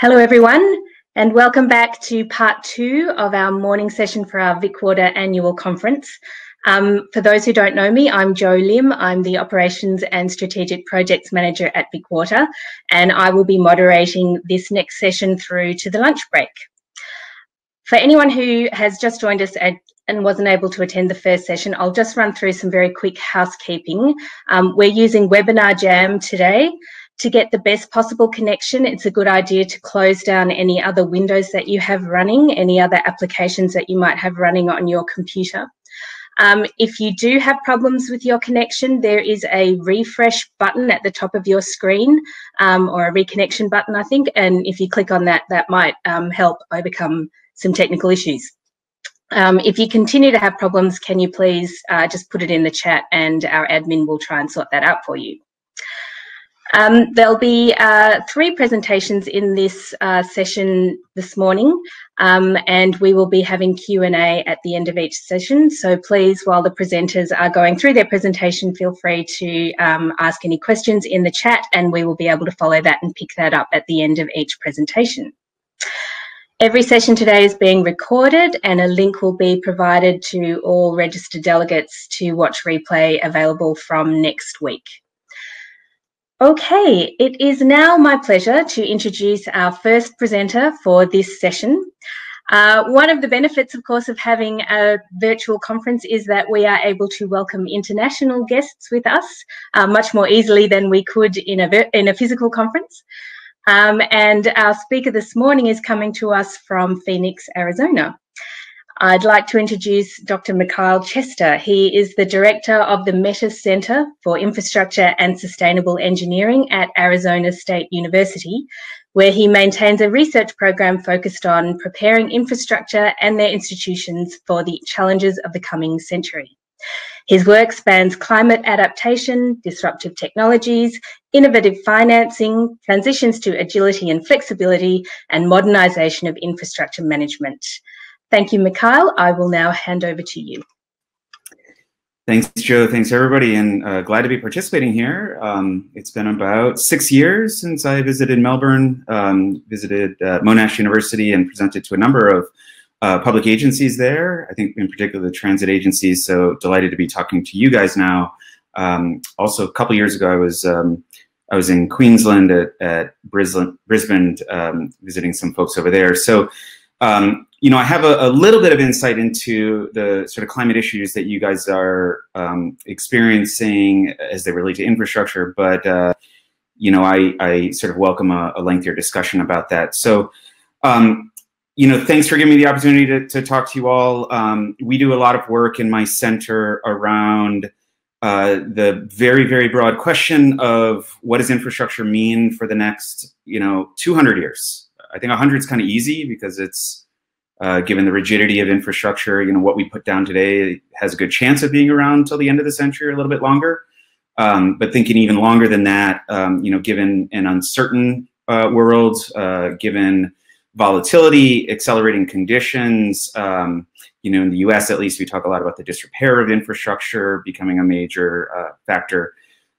Hello, everyone, and welcome back to part two of our morning session for our VicWater annual conference. Um, for those who don't know me, I'm Jo Lim. I'm the Operations and Strategic Projects Manager at VicWater, and I will be moderating this next session through to the lunch break. For anyone who has just joined us at, and wasn't able to attend the first session, I'll just run through some very quick housekeeping. Um, we're using Webinar Jam today to get the best possible connection, it's a good idea to close down any other windows that you have running, any other applications that you might have running on your computer. Um, if you do have problems with your connection, there is a refresh button at the top of your screen um, or a reconnection button, I think. And if you click on that, that might um, help overcome some technical issues. Um, if you continue to have problems, can you please uh, just put it in the chat and our admin will try and sort that out for you. Um, there'll be uh, three presentations in this uh, session this morning, um, and we will be having Q&A at the end of each session. So please, while the presenters are going through their presentation, feel free to um, ask any questions in the chat, and we will be able to follow that and pick that up at the end of each presentation. Every session today is being recorded and a link will be provided to all registered delegates to watch replay available from next week. Okay, it is now my pleasure to introduce our first presenter for this session. Uh, one of the benefits, of course, of having a virtual conference is that we are able to welcome international guests with us uh, much more easily than we could in a, in a physical conference. Um, and our speaker this morning is coming to us from Phoenix, Arizona. I'd like to introduce Dr. Mikhail Chester. He is the director of the Metis Center for Infrastructure and Sustainable Engineering at Arizona State University, where he maintains a research program focused on preparing infrastructure and their institutions for the challenges of the coming century. His work spans climate adaptation, disruptive technologies, innovative financing, transitions to agility and flexibility, and modernization of infrastructure management. Thank you, Mikhail. I will now hand over to you. Thanks, Jo. Thanks, everybody, and uh, glad to be participating here. Um, it's been about six years since I visited Melbourne, um, visited uh, Monash University, and presented to a number of uh, public agencies there. I think, in particular, the transit agencies. So delighted to be talking to you guys now. Um, also, a couple years ago, I was um, I was in Queensland at, at Brisbane, Brisbane um, visiting some folks over there. So um, you know, I have a, a, little bit of insight into the sort of climate issues that you guys are um, experiencing as they relate to infrastructure, but uh, you know, I, I sort of welcome a, a lengthier discussion about that. So, um, you know, thanks for giving me the opportunity to, to talk to you all. Um, we do a lot of work in my center around uh, the very, very broad question of what does infrastructure mean for the next, you know, 200 years. I think 100 is kind of easy because it's uh, given the rigidity of infrastructure, you know, what we put down today has a good chance of being around until the end of the century or a little bit longer. Um, but thinking even longer than that, um, you know, given an uncertain uh, world, uh, given volatility, accelerating conditions, um, you know, in the U.S. at least, we talk a lot about the disrepair of infrastructure becoming a major uh, factor.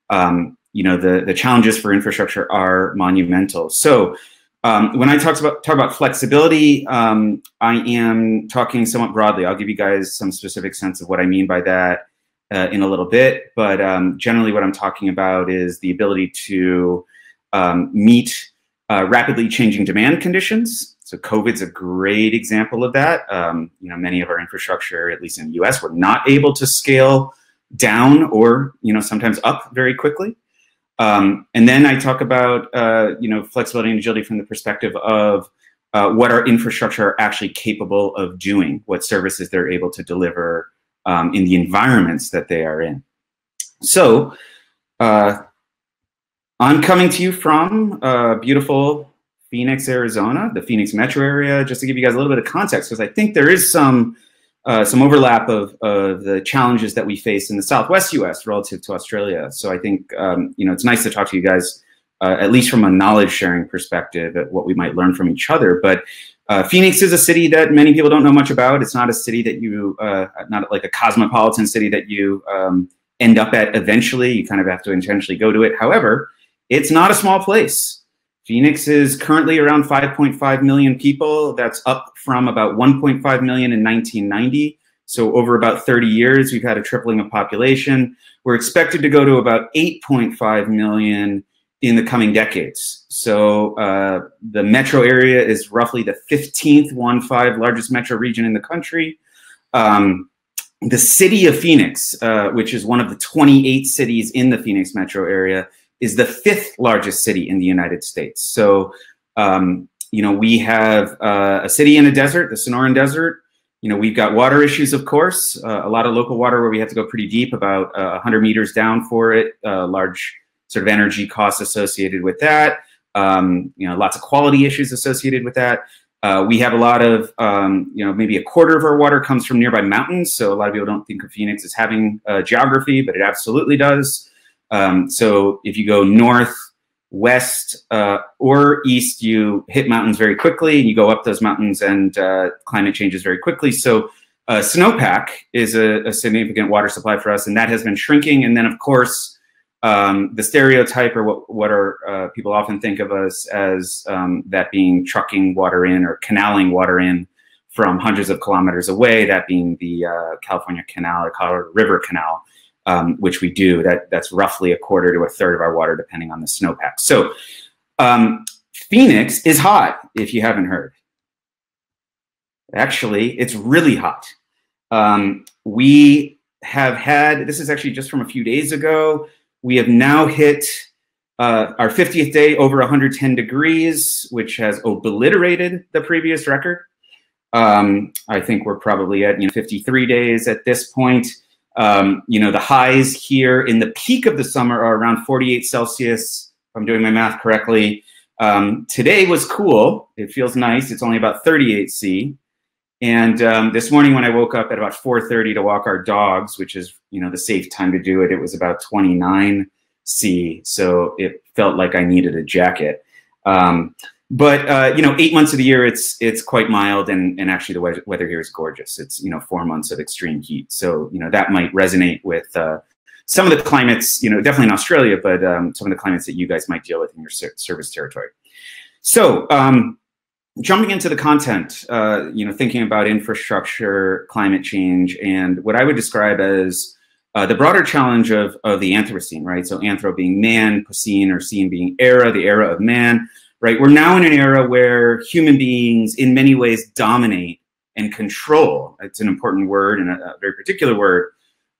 Um, you know, the the challenges for infrastructure are monumental. So um, when I talk about talk about flexibility, um, I am talking somewhat broadly. I'll give you guys some specific sense of what I mean by that uh, in a little bit. But um, generally, what I'm talking about is the ability to um, meet uh, rapidly changing demand conditions. So COVID's a great example of that. Um, you know, many of our infrastructure, at least in the U.S., were not able to scale down or you know sometimes up very quickly. Um, and then I talk about uh, you know flexibility and agility from the perspective of uh, what our infrastructure are actually capable of doing, what services they're able to deliver um, in the environments that they are in. So uh, I'm coming to you from uh, beautiful Phoenix, Arizona, the Phoenix metro area, just to give you guys a little bit of context, because I think there is some uh, some overlap of, of the challenges that we face in the Southwest U.S. relative to Australia. So I think um, you know it's nice to talk to you guys, uh, at least from a knowledge sharing perspective, at what we might learn from each other. But uh, Phoenix is a city that many people don't know much about. It's not a city that you, uh, not like a cosmopolitan city that you um, end up at eventually. You kind of have to intentionally go to it. However, it's not a small place. Phoenix is currently around 5.5 million people. That's up from about 1.5 million in 1990. So over about 30 years, we've had a tripling of population. We're expected to go to about 8.5 million in the coming decades. So uh, the metro area is roughly the 15th, one five largest metro region in the country. Um, the city of Phoenix, uh, which is one of the 28 cities in the Phoenix metro area, is the fifth largest city in the United States. So, um, you know, we have uh, a city in a desert, the Sonoran Desert. You know, we've got water issues, of course, uh, a lot of local water where we have to go pretty deep, about uh, 100 meters down for it, uh, large sort of energy costs associated with that. Um, you know, lots of quality issues associated with that. Uh, we have a lot of, um, you know, maybe a quarter of our water comes from nearby mountains. So a lot of people don't think of Phoenix as having uh, geography, but it absolutely does. Um, so if you go north, west, uh, or east, you hit mountains very quickly, and you go up those mountains, and uh, climate changes very quickly. So uh, snowpack is a, a, significant water supply for us, and that has been shrinking. And then, of course, um, the stereotype or what, what are uh, people often think of us as um, that being trucking water in or canaling water in from hundreds of kilometers away, that being the uh, California Canal or Colorado River Canal, um, which we do. That that's roughly a quarter to a third of our water, depending on the snowpack. So um, Phoenix is hot, if you haven't heard. Actually, it's really hot. Um, we have had this is actually just from a few days ago. We have now hit uh, our 50th day over 110 degrees, which has obliterated the previous record. Um, I think we're probably at you know 53 days at this point. Um, you know, the highs here in the peak of the summer are around 48 Celsius, if I'm doing my math correctly. Um, today was cool. It feels nice. It's only about 38 C. And um, this morning when I woke up at about 4.30 to walk our dogs, which is, you know, the safe time to do it, it was about 29 C. So it felt like I needed a jacket. Um, but uh, you know, eight months of the year, it's it's quite mild, and and actually the weather, here is gorgeous. It's you know four months of extreme heat, so you know that might resonate with uh, some of the climates. You know, definitely in Australia, but um, some of the climates that you guys might deal with in your service territory. So, um, jumping into the content, uh, you know, thinking about infrastructure, climate change, and what I would describe as uh, the broader challenge of, of the Anthropocene, right? So anthro being man, Pocene or scene being era, the era of man right? We're now in an era where human beings, in many ways, dominate and control. It's an important word and a, a very particular word.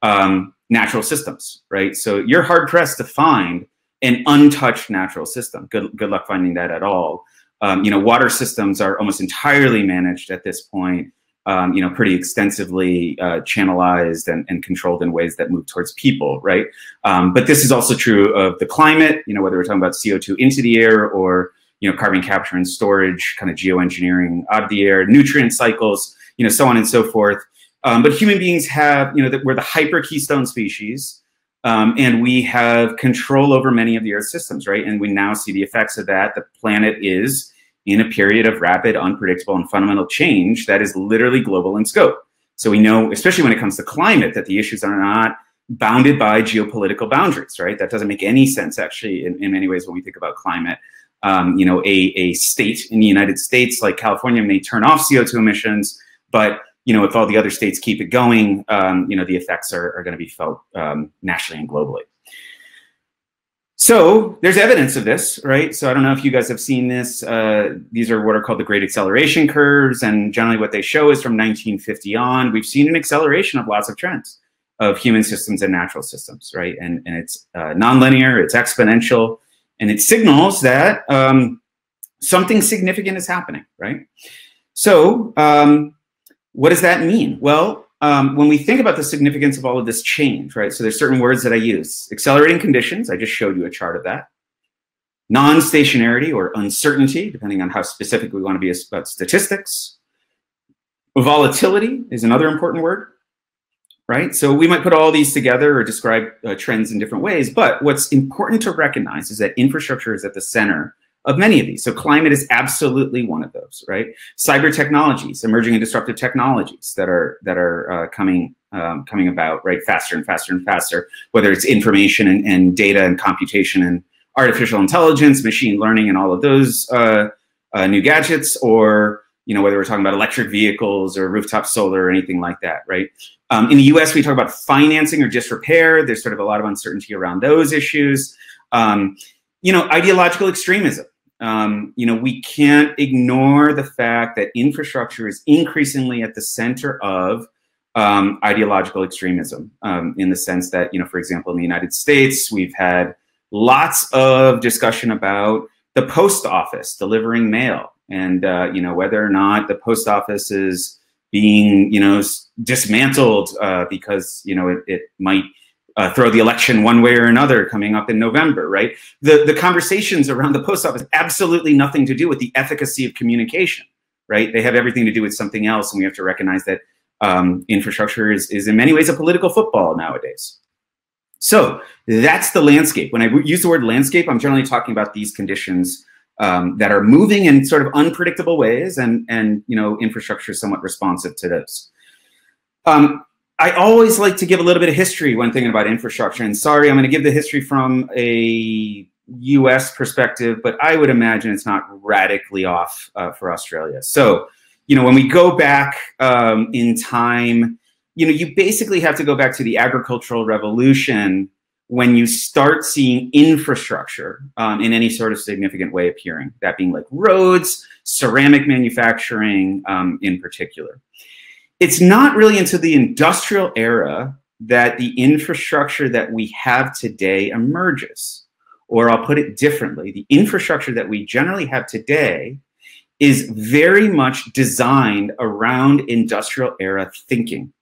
Um, natural systems, right? So you're hard pressed to find an untouched natural system. Good, good luck finding that at all. Um, you know, water systems are almost entirely managed at this point. Um, you know, pretty extensively uh, channelized and, and, controlled in ways that move towards people, right? Um, but this is also true of the climate. You know, whether we're talking about CO2 into the air or you know, carbon capture and storage, kind of geoengineering out of the air, nutrient cycles, you know, so on and so forth. Um, but human beings have, you know, that we're the hyper keystone species, um, and we have control over many of the Earth systems, right? And we now see the effects of that. The planet is in a period of rapid, unpredictable, and fundamental change that is literally global in scope. So we know, especially when it comes to climate, that the issues are not bounded by geopolitical boundaries, right? That doesn't make any sense, actually, in, in many ways when we think about climate um, you know, a, a state in the United States like California may turn off CO2 emissions, but you know, if all the other states keep it going, um, you know, the effects are, are going to be felt um, nationally and globally. So there's evidence of this, right? So I don't know if you guys have seen this. Uh, these are what are called the great acceleration curves. And generally what they show is from 1950 on, we've seen an acceleration of lots of trends of human systems and natural systems, right? And, and it's uh, nonlinear, it's exponential and it signals that um, something significant is happening, right? So um, what does that mean? Well, um, when we think about the significance of all of this change, right? So there's certain words that I use. Accelerating conditions, I just showed you a chart of that. Non-stationarity or uncertainty, depending on how specific we want to be about statistics. Volatility is another important word right? So we might put all these together or describe uh, trends in different ways, but what's important to recognize is that infrastructure is at the center of many of these. So climate is absolutely one of those, right? Cyber technologies, emerging and disruptive technologies that are that are uh, coming um, coming about, right? Faster and faster and faster, whether it's information and, and data and computation and artificial intelligence, machine learning, and all of those uh, uh, new gadgets, or you know whether we're talking about electric vehicles or rooftop solar or anything like that, right? Um, in the U.S., we talk about financing or disrepair. There's sort of a lot of uncertainty around those issues. Um, you know, ideological extremism. Um, you know, we can't ignore the fact that infrastructure is increasingly at the center of um, ideological extremism um, in the sense that, you know, for example, in the United States, we've had lots of discussion about the post office delivering mail and, uh, you know, whether or not the post office is being, you know, dismantled uh, because, you know, it, it might uh, throw the election one way or another coming up in November, right? The, the conversations around the post office absolutely nothing to do with the efficacy of communication, right? They have everything to do with something else, and we have to recognize that um, infrastructure is, is in many ways a political football nowadays. So that's the landscape. When I use the word landscape, I'm generally talking about these conditions um, that are moving in sort of unpredictable ways, and and you know infrastructure is somewhat responsive to those. Um, I always like to give a little bit of history when thinking about infrastructure. And sorry, I'm going to give the history from a US perspective, but I would imagine it's not radically off uh, for Australia. So, you know, when we go back um, in time, you know, you basically have to go back to the agricultural revolution when you start seeing infrastructure um, in any sort of significant way appearing, that being like roads, ceramic manufacturing um, in particular it's not really until the industrial era that the infrastructure that we have today emerges. Or I'll put it differently the infrastructure that we generally have today is very much designed around industrial era thinking.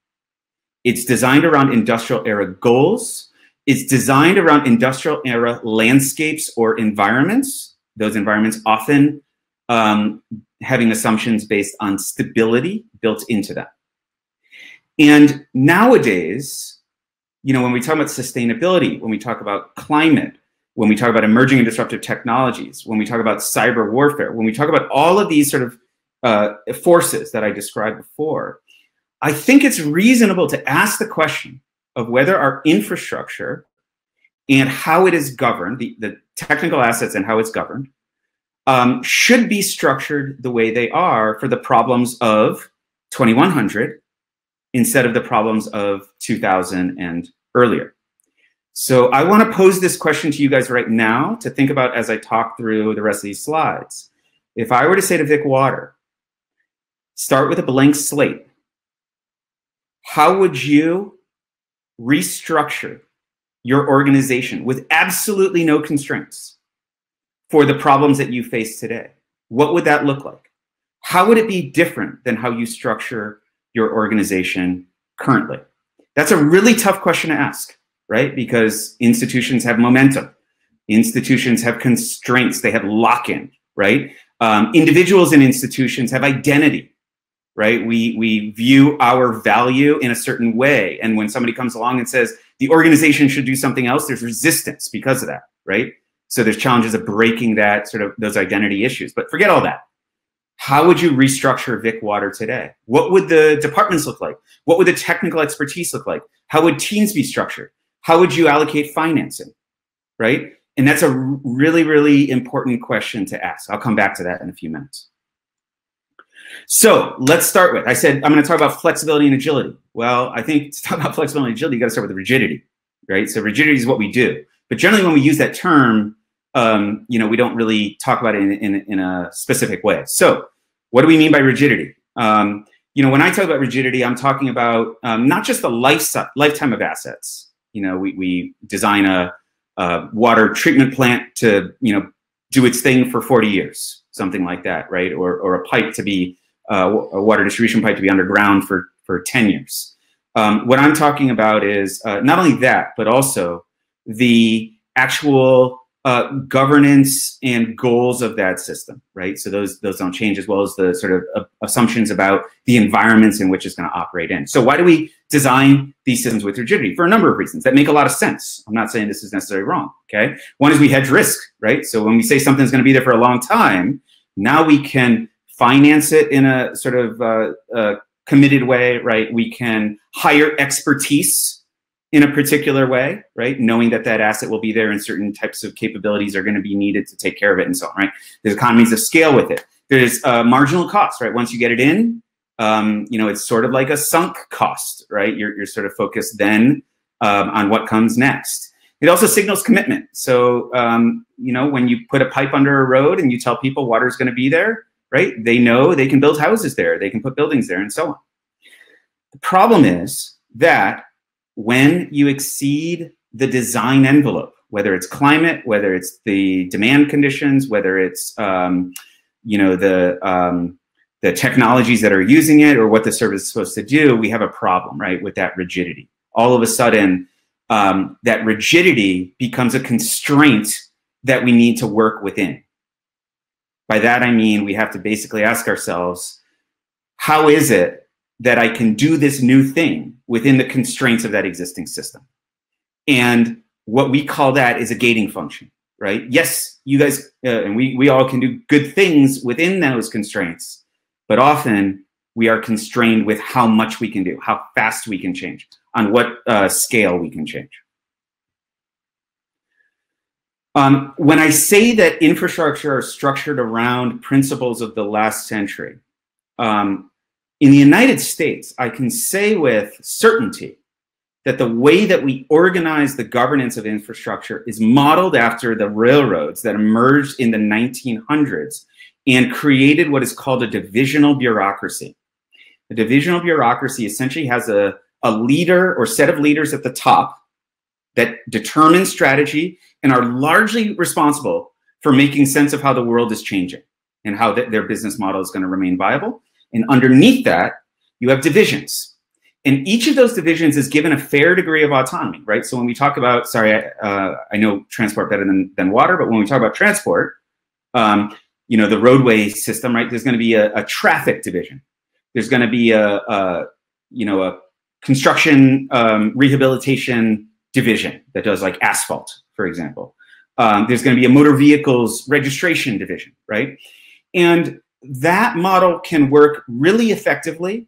It's designed around industrial era goals. It's designed around industrial era landscapes or environments. Those environments often um, having assumptions based on stability built into them. And nowadays, you know, when we talk about sustainability, when we talk about climate, when we talk about emerging and disruptive technologies, when we talk about cyber warfare, when we talk about all of these sort of uh, forces that I described before, I think it's reasonable to ask the question of whether our infrastructure and how it is governed, the, the technical assets and how it's governed, um, should be structured the way they are for the problems of 2100 instead of the problems of 2000 and earlier. So I want to pose this question to you guys right now to think about as I talk through the rest of these slides. If I were to say to Vic Water, start with a blank slate, how would you restructure your organization with absolutely no constraints for the problems that you face today? What would that look like? How would it be different than how you structure your organization currently? That's a really tough question to ask, right? Because institutions have momentum, institutions have constraints, they have lock in, right? Um, individuals and institutions have identity, right? We, we view our value in a certain way. And when somebody comes along and says the organization should do something else, there's resistance because of that, right? So there's challenges of breaking that sort of those identity issues. But forget all that how would you restructure Vic Water today? What would the departments look like? What would the technical expertise look like? How would teams be structured? How would you allocate financing? Right? And that's a really, really important question to ask. I'll come back to that in a few minutes. So let's start with, I said, I'm going to talk about flexibility and agility. Well, I think to talk about flexibility and agility, you got to start with the rigidity, right? So rigidity is what we do. But generally when we use that term, um, you know, we don't really talk about it in, in, in, a specific way. So what do we mean by rigidity? Um, you know, when I talk about rigidity, I'm talking about um, not just the life, lifetime of assets. You know, we, we design a, a, water treatment plant to, you know, do its thing for 40 years, something like that, right? Or, or a pipe to be, water distribution pipe to be underground for, for 10 years. Um, what I'm talking about is uh, not only that, but also the actual uh, governance and goals of that system, right? So those those don't change, as well as the sort of uh, assumptions about the environments in which it's going to operate in. So why do we design these systems with rigidity? For a number of reasons that make a lot of sense. I'm not saying this is necessarily wrong. Okay, one is we hedge risk, right? So when we say something's going to be there for a long time, now we can finance it in a sort of uh, committed way, right? We can hire expertise in a particular way, right? Knowing that that asset will be there and certain types of capabilities are going to be needed to take care of it and so on, right? There's economies of scale with it. There's uh, marginal cost, right? Once you get it in, um, you know, it's sort of like a sunk cost, right? You're, you're sort of focused then um, on what comes next. It also signals commitment. So, um, you know, when you put a pipe under a road and you tell people water is going to be there, right? They know they can build houses there, they can put buildings there, and so on. The problem is that when you exceed the design envelope, whether it's climate, whether it's the demand conditions, whether it's um, you know the um, the technologies that are using it or what the service is supposed to do, we have a problem, right, with that rigidity. All of a sudden, um, that rigidity becomes a constraint that we need to work within. By that I mean we have to basically ask ourselves, how is it that I can do this new thing within the constraints of that existing system. And what we call that is a gating function, right? Yes, you guys uh, and we, we all can do good things within those constraints, but often we are constrained with how much we can do, how fast we can change, on what uh, scale we can change. Um, when I say that infrastructure are structured around principles of the last century, um, in the United States, I can say with certainty that the way that we organize the governance of infrastructure is modeled after the railroads that emerged in the 1900s and created what is called a divisional bureaucracy. A divisional bureaucracy essentially has a, a leader or set of leaders at the top that determine strategy and are largely responsible for making sense of how the world is changing and how th their business model is going to remain viable. And underneath that, you have divisions. And each of those divisions is given a fair degree of autonomy, right? So when we talk about, sorry, I, uh, I know transport better than, than water, but when we talk about transport, um, you know, the roadway system, right? There's going to be a, a, traffic division. There's going to be a, a, you know, a construction um, rehabilitation division that does like asphalt, for example. Um, there's going to be a motor vehicles registration division, right? And that model can work really effectively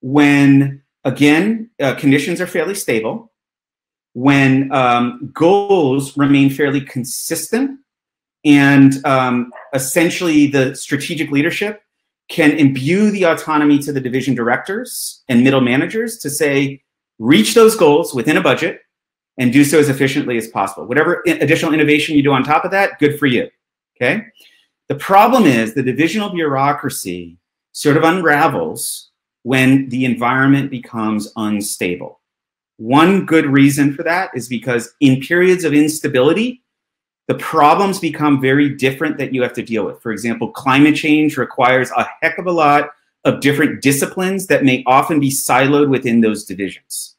when, again, uh, conditions are fairly stable, when um, goals remain fairly consistent, and um, essentially the strategic leadership can imbue the autonomy to the division directors and middle managers to say, reach those goals within a budget and do so as efficiently as possible. Whatever additional innovation you do on top of that, good for you. Okay. The problem is the divisional bureaucracy sort of unravels when the environment becomes unstable. One good reason for that is because in periods of instability, the problems become very different that you have to deal with. For example, climate change requires a heck of a lot of different disciplines that may often be siloed within those divisions.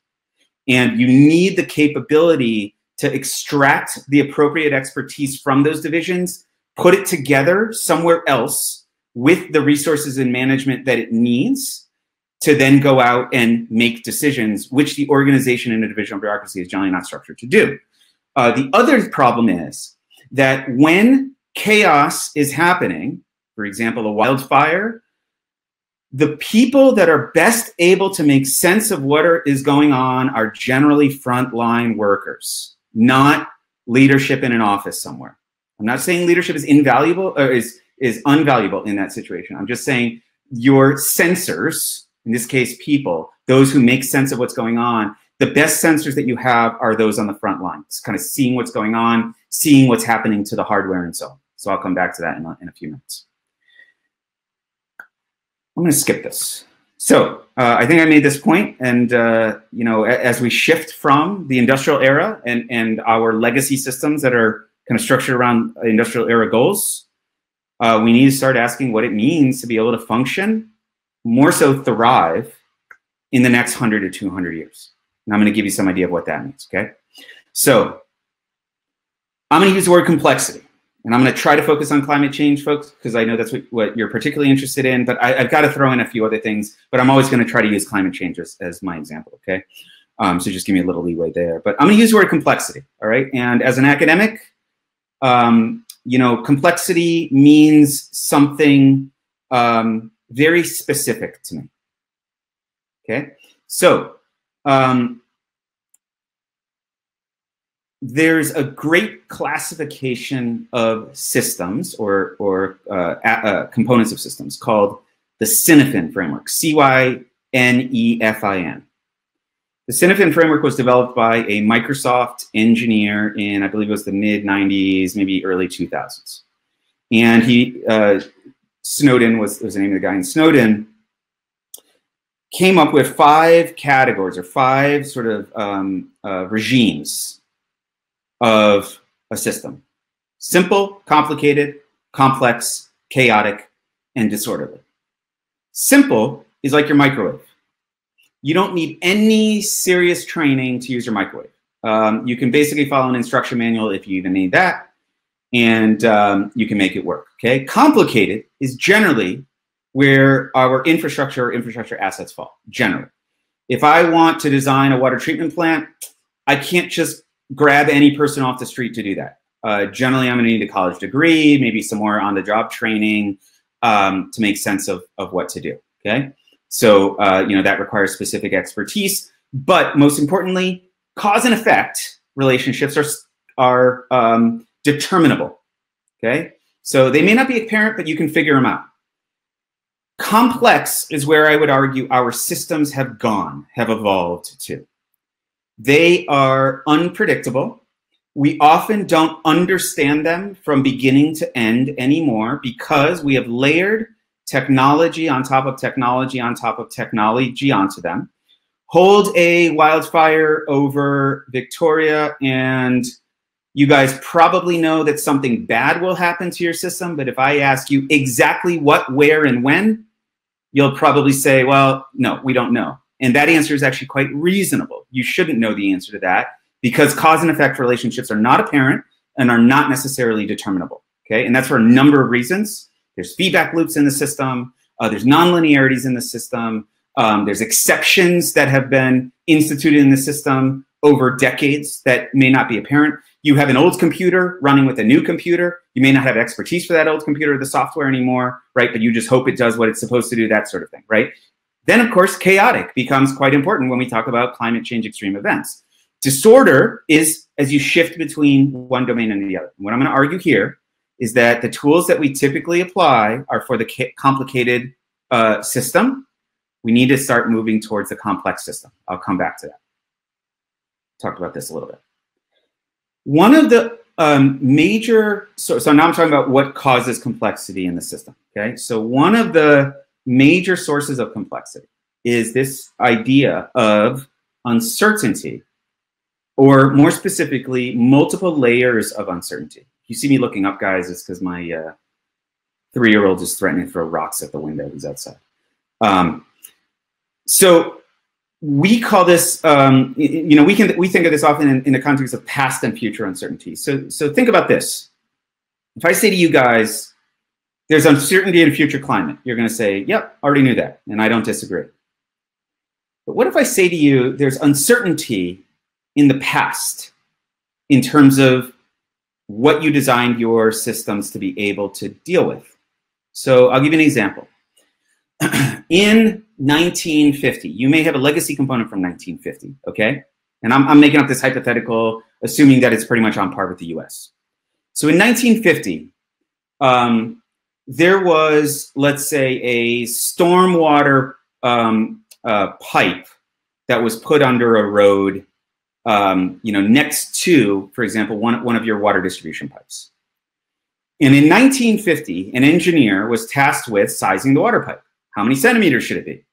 And you need the capability to extract the appropriate expertise from those divisions put it together somewhere else with the resources and management that it needs to then go out and make decisions, which the organization in a divisional bureaucracy is generally not structured to do. Uh, the other problem is that when chaos is happening, for example, a wildfire, the people that are best able to make sense of what are, is going on are generally frontline workers, not leadership in an office somewhere. I'm not saying leadership is invaluable or is is unvaluable in that situation. I'm just saying your sensors, in this case, people, those who make sense of what's going on, the best sensors that you have are those on the front lines, kind of seeing what's going on, seeing what's happening to the hardware and so on. So I'll come back to that in a, in a few minutes. I'm going to skip this. So uh, I think I made this point, and uh, you know, as we shift from the industrial era and and our legacy systems that are kind of structured around industrial era goals, uh, we need to start asking what it means to be able to function, more so thrive, in the next 100 to 200 years. And I'm going to give you some idea of what that means, okay? So I'm going to use the word complexity. And I'm going to try to focus on climate change, folks, because I know that's what, what, you're particularly interested in. But I, have got to throw in a few other things. But I'm always going to try to use climate change as, as my example, okay? Um, so just give me a little leeway there. But I'm going to use the word complexity, all right? And as an academic, um, you know, complexity means something um, very specific to me. Okay, so um, there's a great classification of systems or, or uh, uh, components of systems called the Cynefin framework, C-Y-N-E-F-I-N. The Cynefin framework was developed by a Microsoft engineer in, I believe it was the mid 90s, maybe early 2000s. And he, uh, Snowden was, was the name of the guy, and Snowden came up with five categories or five sort of um, uh, regimes of a system. Simple, complicated, complex, chaotic, and disorderly. Simple is like your microwave. You don't need any serious training to use your microwave. Um, you can basically follow an instruction manual if you even need that, and um, you can make it work. Okay. Complicated is generally where our infrastructure or infrastructure assets fall. Generally, if I want to design a water treatment plant, I can't just grab any person off the street to do that. Uh, generally, I'm going to need a college degree, maybe some more on the job training um, to make sense of, of what to do. Okay. So, uh, you know, that requires specific expertise. But most importantly, cause and effect relationships are, are um, determinable. Okay. So they may not be apparent, but you can figure them out. Complex is where I would argue our systems have gone, have evolved to. They are unpredictable. We often don't understand them from beginning to end anymore because we have layered technology on top of technology on top of technology onto them. Hold a wildfire over Victoria, and you guys probably know that something bad will happen to your system. But if I ask you exactly what, where, and when, you'll probably say, well, no, we don't know. And that answer is actually quite reasonable. You shouldn't know the answer to that because cause and effect relationships are not apparent and are not necessarily determinable. Okay. And that's for a number of reasons. There's feedback loops in the system. Uh, there's nonlinearities in the system. Um, there's exceptions that have been instituted in the system over decades that may not be apparent. You have an old computer running with a new computer. You may not have expertise for that old computer or the software anymore, right? But you just hope it does what it's supposed to do, that sort of thing, right? Then, of course, chaotic becomes quite important when we talk about climate change extreme events. Disorder is as you shift between one domain and the other. What I'm going to argue here is that the tools that we typically apply are for the complicated uh, system. We need to start moving towards the complex system. I'll come back to that. Talked about this a little bit. One of the um, major, so, so now I'm talking about what causes complexity in the system. Okay, so one of the major sources of complexity is this idea of uncertainty, or more specifically, multiple layers of uncertainty. You see me looking up, guys, it's because my uh, three-year-old is threatening to throw rocks at the window. He's outside. Um, so we call this, um, you know, we can we think of this often in, in the context of past and future uncertainty. So so think about this. If I say to you guys, there's uncertainty in future climate. You're going to say, yep, already knew that, and I don't disagree. But what if I say to you, there's uncertainty in the past in terms of what you designed your systems to be able to deal with? So I'll give you an example. in 1950, you may have a legacy component from 1950, okay? And I'm, I'm making up this hypothetical, assuming that it's pretty much on par with the US. So in 1950, um, there was, let's say, a stormwater um, uh, pipe that was put under a road, um, you know, next to, for example, one, one of your water distribution pipes. And in 1950, an engineer was tasked with sizing the water pipe. How many centimeters should it be?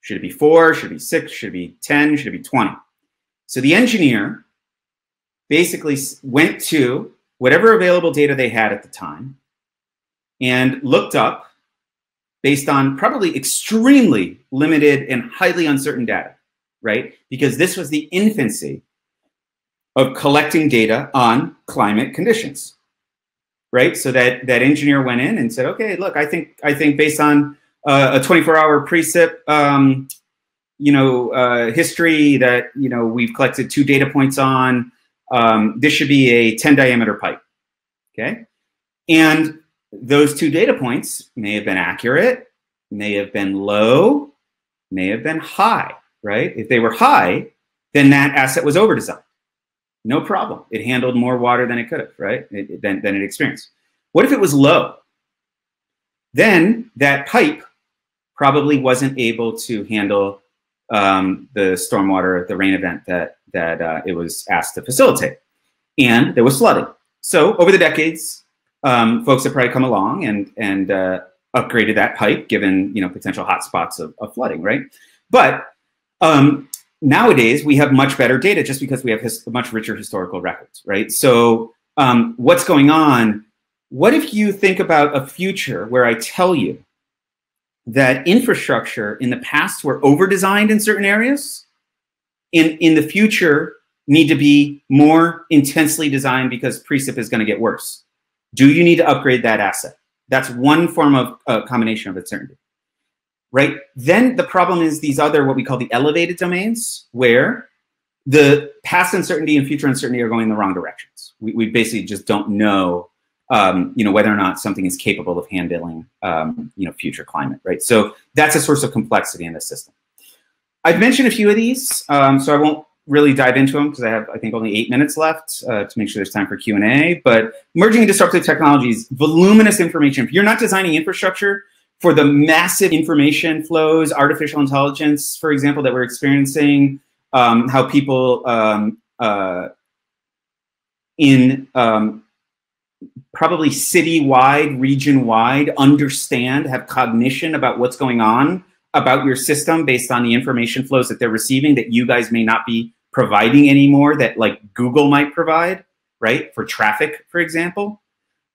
Should it be four? Should it be six? Should it be 10? Should it be 20? So the engineer basically went to whatever available data they had at the time and looked up based on probably extremely limited and highly uncertain data, right? Because this was the infancy of collecting data on climate conditions, right? So that that engineer went in and said, okay, look, I think I think based on uh, a 24-hour precip, um, you know, uh, history that you know we've collected two data points on, um, this should be a 10 diameter pipe, okay? And those two data points may have been accurate, may have been low, may have been high, right? If they were high, then that asset was overdesigned. No problem. It handled more water than it could have, right? It, than, than it experienced. What if it was low? Then that pipe probably wasn't able to handle um, the stormwater, the rain event that, that uh, it was asked to facilitate. And there was flooding. So over the decades, um, folks have probably come along and, and uh, upgraded that pipe given you know potential hotspots of, of flooding, right? But um, nowadays we have much better data just because we have his, much richer historical records, right? So um, what's going on? What if you think about a future where I tell you that infrastructure in the past were over-designed in certain areas, in in the future need to be more intensely designed because precip is going to get worse. Do you need to upgrade that asset? That's one form of uh, combination of uncertainty, right? Then the problem is these other, what we call the elevated domains, where the past uncertainty and future uncertainty are going in the wrong directions. We, we basically just don't know, um, you know, whether or not something is capable of handling, um, you know, future climate, right? So that's a source of complexity in the system. I've mentioned a few of these, um, so I won't really dive into them because I have, I think, only eight minutes left uh, to make sure there's time for Q&A. But merging and disruptive technologies, voluminous information. If you're not designing infrastructure for the massive information flows, artificial intelligence, for example, that we're experiencing, um, how people um, uh, in um, probably city-wide, region-wide understand, have cognition about what's going on about your system based on the information flows that they're receiving that you guys may not be providing anymore that like Google might provide, right? For traffic, for example,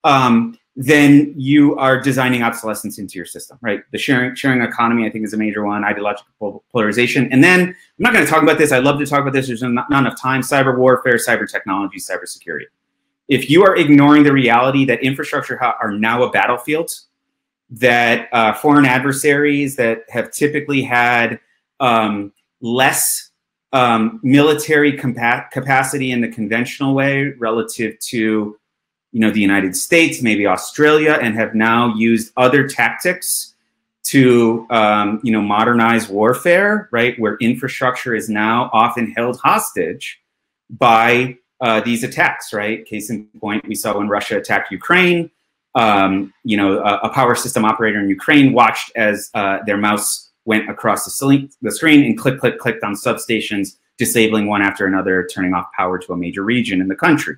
um, then you are designing obsolescence into your system, right? The sharing sharing economy, I think, is a major one. Ideological polarization, and then I'm not going to talk about this. I love to talk about this. There's not, not enough time. Cyber warfare, cyber technology, cyber security. If you are ignoring the reality that infrastructure are now a battlefield, that uh, foreign adversaries that have typically had um, less um, military capacity in the conventional way relative to you know the United States, maybe Australia, and have now used other tactics to um, you know modernize warfare, right? Where infrastructure is now often held hostage by uh, these attacks, right? Case in point, we saw when Russia attacked Ukraine. Um, you know, a, a, power system operator in Ukraine watched as uh, their mouse went across the, the screen and click, click, clicked on substations, disabling one after another, turning off power to a major region in the country.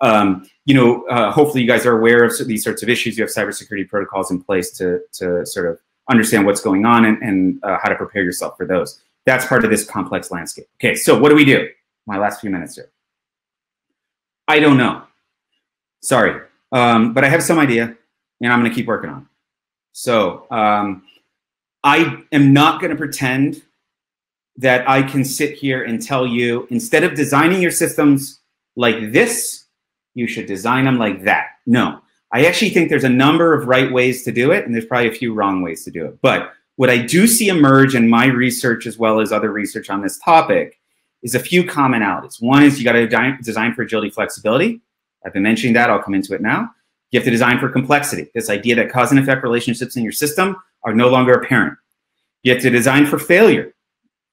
Um, you know, uh, hopefully you guys are aware of these sorts of issues. You have cybersecurity protocols in place to, to sort of understand what's going on and, and uh, how to prepare yourself for those. That's part of this complex landscape. Okay, so what do we do? My last few minutes here. I don't know. Sorry, um, but I have some idea, and I'm going to keep working on. It. So um, I am not going to pretend that I can sit here and tell you instead of designing your systems like this, you should design them like that. No, I actually think there's a number of right ways to do it, and there's probably a few wrong ways to do it. But what I do see emerge in my research as well as other research on this topic is a few commonalities. One is you got to design for agility flexibility. I've been mentioning that. I'll come into it now. You have to design for complexity. This idea that cause and effect relationships in your system are no longer apparent. You have to design for failure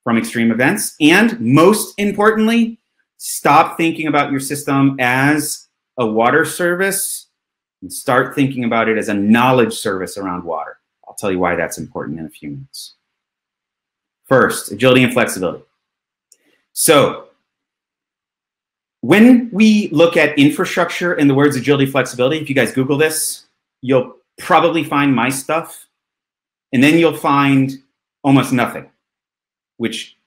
from extreme events. And most importantly, stop thinking about your system as a water service and start thinking about it as a knowledge service around water. I'll tell you why that's important in a few minutes. First, agility and flexibility. So when we look at infrastructure and the words agility, flexibility, if you guys Google this, you'll probably find my stuff. And then you'll find almost nothing, which,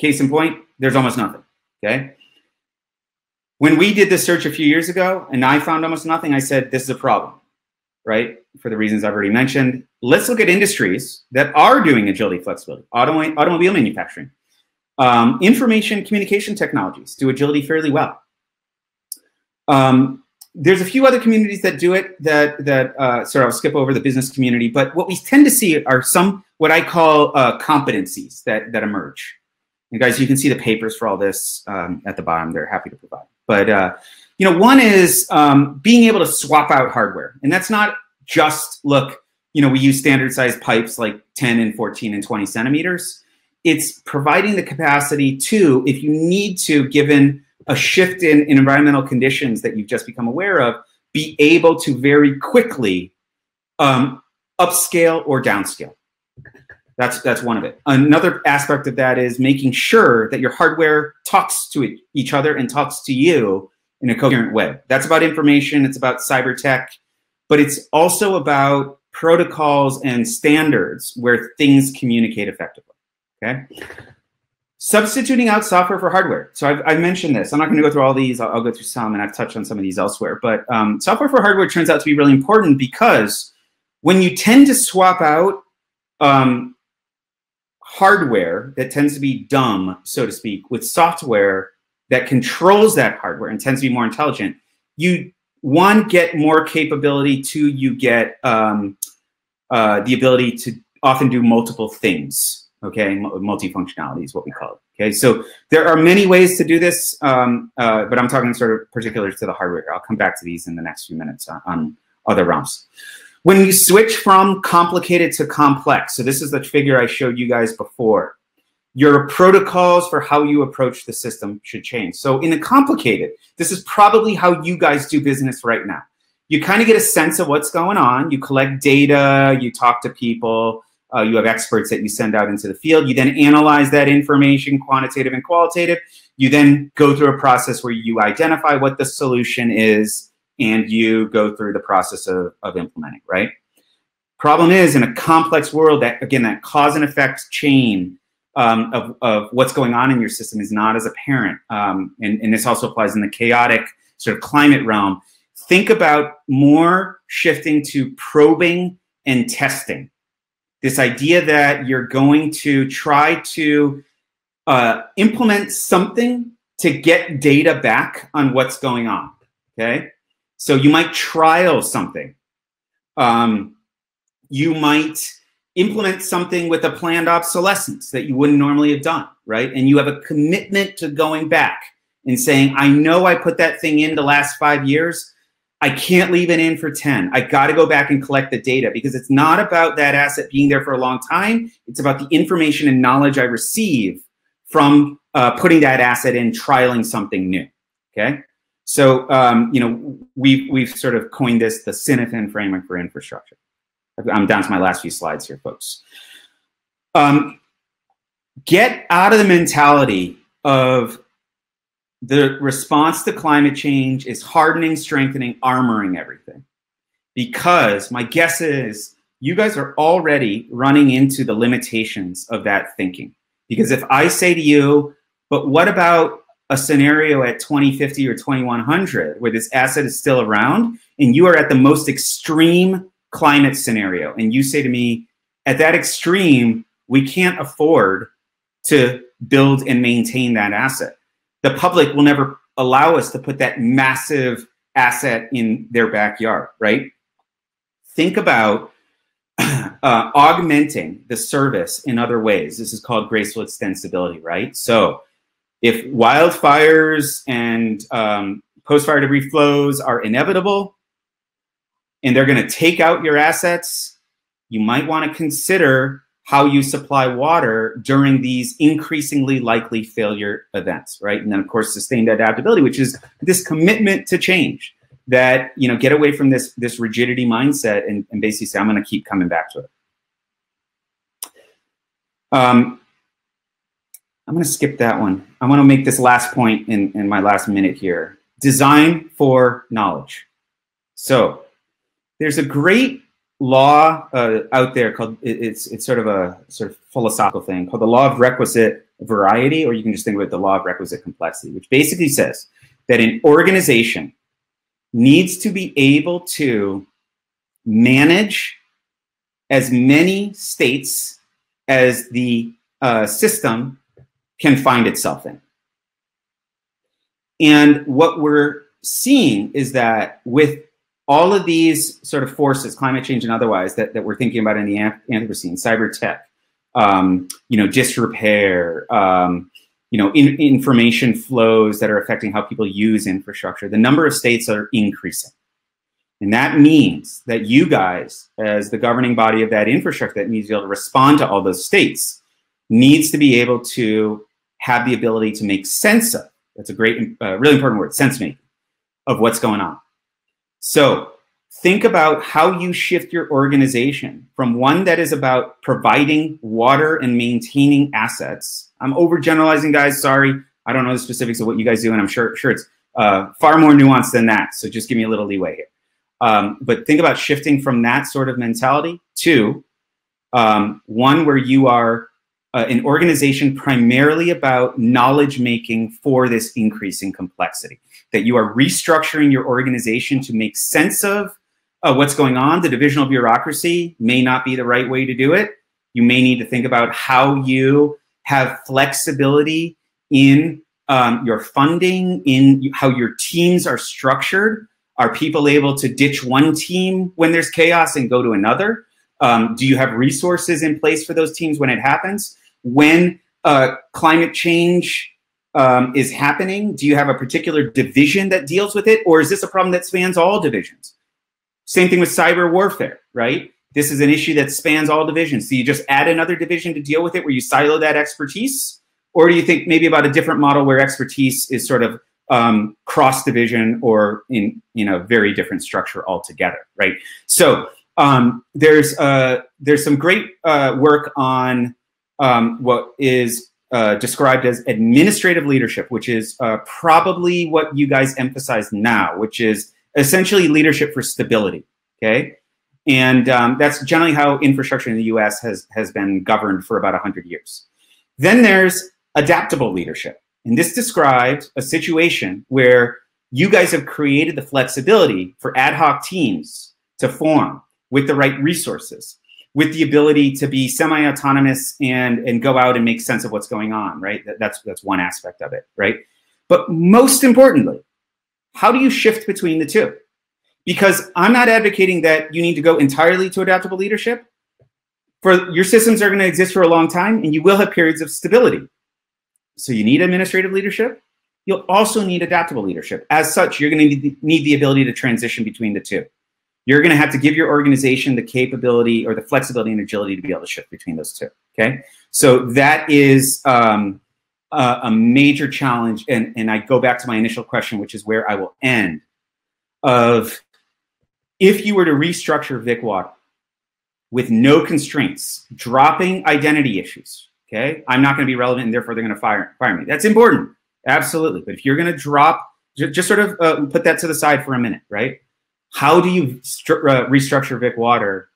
case in point, there's almost nothing, okay? When we did this search a few years ago and I found almost nothing, I said, this is a problem, right? For the reasons I've already mentioned. Let's look at industries that are doing agility flexibility, Auto automobile manufacturing. Um, information communication technologies do agility fairly well. Um, there's a few other communities that do it that that uh, sorry I'll skip over the business community, but what we tend to see are some what I call uh, competencies that that emerge. And guys, you can see the papers for all this um, at the bottom. They're happy to provide. But uh, you know, one is um, being able to swap out hardware, and that's not just look. You know, we use standard size pipes like 10 and 14 and 20 centimeters. It's providing the capacity to, if you need to, given a shift in, in environmental conditions that you've just become aware of, be able to very quickly um, upscale or downscale. That's that's one of it. Another aspect of that is making sure that your hardware talks to each other and talks to you in a coherent way. That's about information. It's about cyber tech, but it's also about protocols and standards where things communicate effectively. Okay. Substituting out software for hardware. So I've, I've mentioned this. I'm not going to go through all these. I'll, I'll, go through some, and I've touched on some of these elsewhere. But um, software for hardware turns out to be really important because when you tend to swap out um, hardware that tends to be dumb, so to speak, with software that controls that hardware and tends to be more intelligent, you one get more capability. Two, you get um, uh, the ability to often do multiple things. Okay, multifunctionality is what we call it. Okay, so there are many ways to do this, um, uh, but I'm talking sort of particular to the hardware. I'll come back to these in the next few minutes on, on other realms. When you switch from complicated to complex, so this is the figure I showed you guys before, your protocols for how you approach the system should change. So in the complicated, this is probably how you guys do business right now. You kind of get a sense of what's going on. You collect data, you talk to people, uh, you have experts that you send out into the field. You then analyze that information, quantitative and qualitative. You then go through a process where you identify what the solution is and you go through the process of, of implementing, right? Problem is, in a complex world, that again, that cause and effect chain um, of, of what's going on in your system is not as apparent. Um, and, and this also applies in the chaotic sort of climate realm. Think about more shifting to probing and testing. This idea that you're going to try to uh, implement something to get data back on what's going on. Okay. So you might trial something. Um, you might implement something with a planned obsolescence that you wouldn't normally have done, right? And you have a commitment to going back and saying, I know I put that thing in the last five years. I can't leave it in for 10. I got to go back and collect the data because it's not about that asset being there for a long time. It's about the information and knowledge I receive from uh, putting that asset in, trialing something new. Okay. So, um, you know, we've, we've sort of coined this the Cynefin framework for infrastructure. I'm down to my last few slides here, folks. Um, get out of the mentality of the response to climate change is hardening, strengthening, armoring everything. Because my guess is you guys are already running into the limitations of that thinking. Because if I say to you, but what about a scenario at 2050 or 2100 where this asset is still around and you are at the most extreme climate scenario and you say to me at that extreme we can't afford to build and maintain that asset the public will never allow us to put that massive asset in their backyard right? Think about uh, augmenting the service in other ways. This is called graceful extensibility right? So if wildfires and um, post-fire debris flows are inevitable and they're going to take out your assets, you might want to consider how you supply water during these increasingly likely failure events, right? And then, of course, sustained adaptability, which is this commitment to change that, you know, get away from this, this rigidity mindset and, and basically say, I'm going to keep coming back to it. Um, I'm going to skip that one. I want to make this last point in, in my last minute here. Design for knowledge. So there's a great law uh, out there called, it, it's, it's sort of a sort of philosophical thing called the law of requisite variety, or you can just think about it the law of requisite complexity, which basically says that an organization needs to be able to manage as many states as the uh, system can find itself in. And what we're seeing is that with all of these sort of forces, climate change and otherwise, that, that we're thinking about in the Anthropocene, cyber tech, um, you know, disrepair, um, you know, in, information flows that are affecting how people use infrastructure, the number of states are increasing. And that means that you guys, as the governing body of that infrastructure that needs to be able to respond to all those states, needs to be able to have the ability to make sense of That's a great, uh, really important word, sense making of what's going on. So think about how you shift your organization from one that is about providing water and maintaining assets. I'm overgeneralizing, guys. Sorry, I don't know the specifics of what you guys do, and I'm sure sure it's uh, far more nuanced than that. So just give me a little leeway here. Um, but think about shifting from that sort of mentality to um, one where you are uh, an organization primarily about knowledge making for this increasing complexity. That you are restructuring your organization to make sense of uh, what's going on. The divisional bureaucracy may not be the right way to do it. You may need to think about how you have flexibility in um, your funding, in how your teams are structured. Are people able to ditch one team when there's chaos and go to another? Um, do you have resources in place for those teams when it happens? When uh, climate change um, is happening, do you have a particular division that deals with it? Or is this a problem that spans all divisions? Same thing with cyber warfare, right? This is an issue that spans all divisions. Do you just add another division to deal with it where you silo that expertise? Or do you think maybe about a different model where expertise is sort of um, cross division or in you know very different structure altogether, right? So um, there's uh, there's some great uh, work on um, what is uh, described as administrative leadership, which is uh, probably what you guys emphasize now, which is essentially leadership for stability. Okay, and um, that's generally how infrastructure in the U.S. has has been governed for about hundred years. Then there's adaptable leadership, and this describes a situation where you guys have created the flexibility for ad hoc teams to form with the right resources, with the ability to be semi-autonomous and and go out and make sense of what's going on, right? That, that's that's one aspect of it, right? But most importantly, how do you shift between the two? Because I'm not advocating that you need to go entirely to adaptable leadership. For your systems are going to exist for a long time, and you will have periods of stability. So you need administrative leadership. You'll also need adaptable leadership. As such, you're going to need the ability to transition between the two you're going to have to give your organization the capability or the flexibility and agility to be able to shift between those two. Okay, so that is um, a, a, major challenge, and and I go back to my initial question, which is where I will end. Of if you were to restructure VicWater with no constraints, dropping identity issues. Okay, I'm not going to be relevant, and therefore they're going to fire fire me. That's important, absolutely. But if you're going to drop, just, sort of uh, put that to the side for a minute, right? How do you uh, restructure VicWater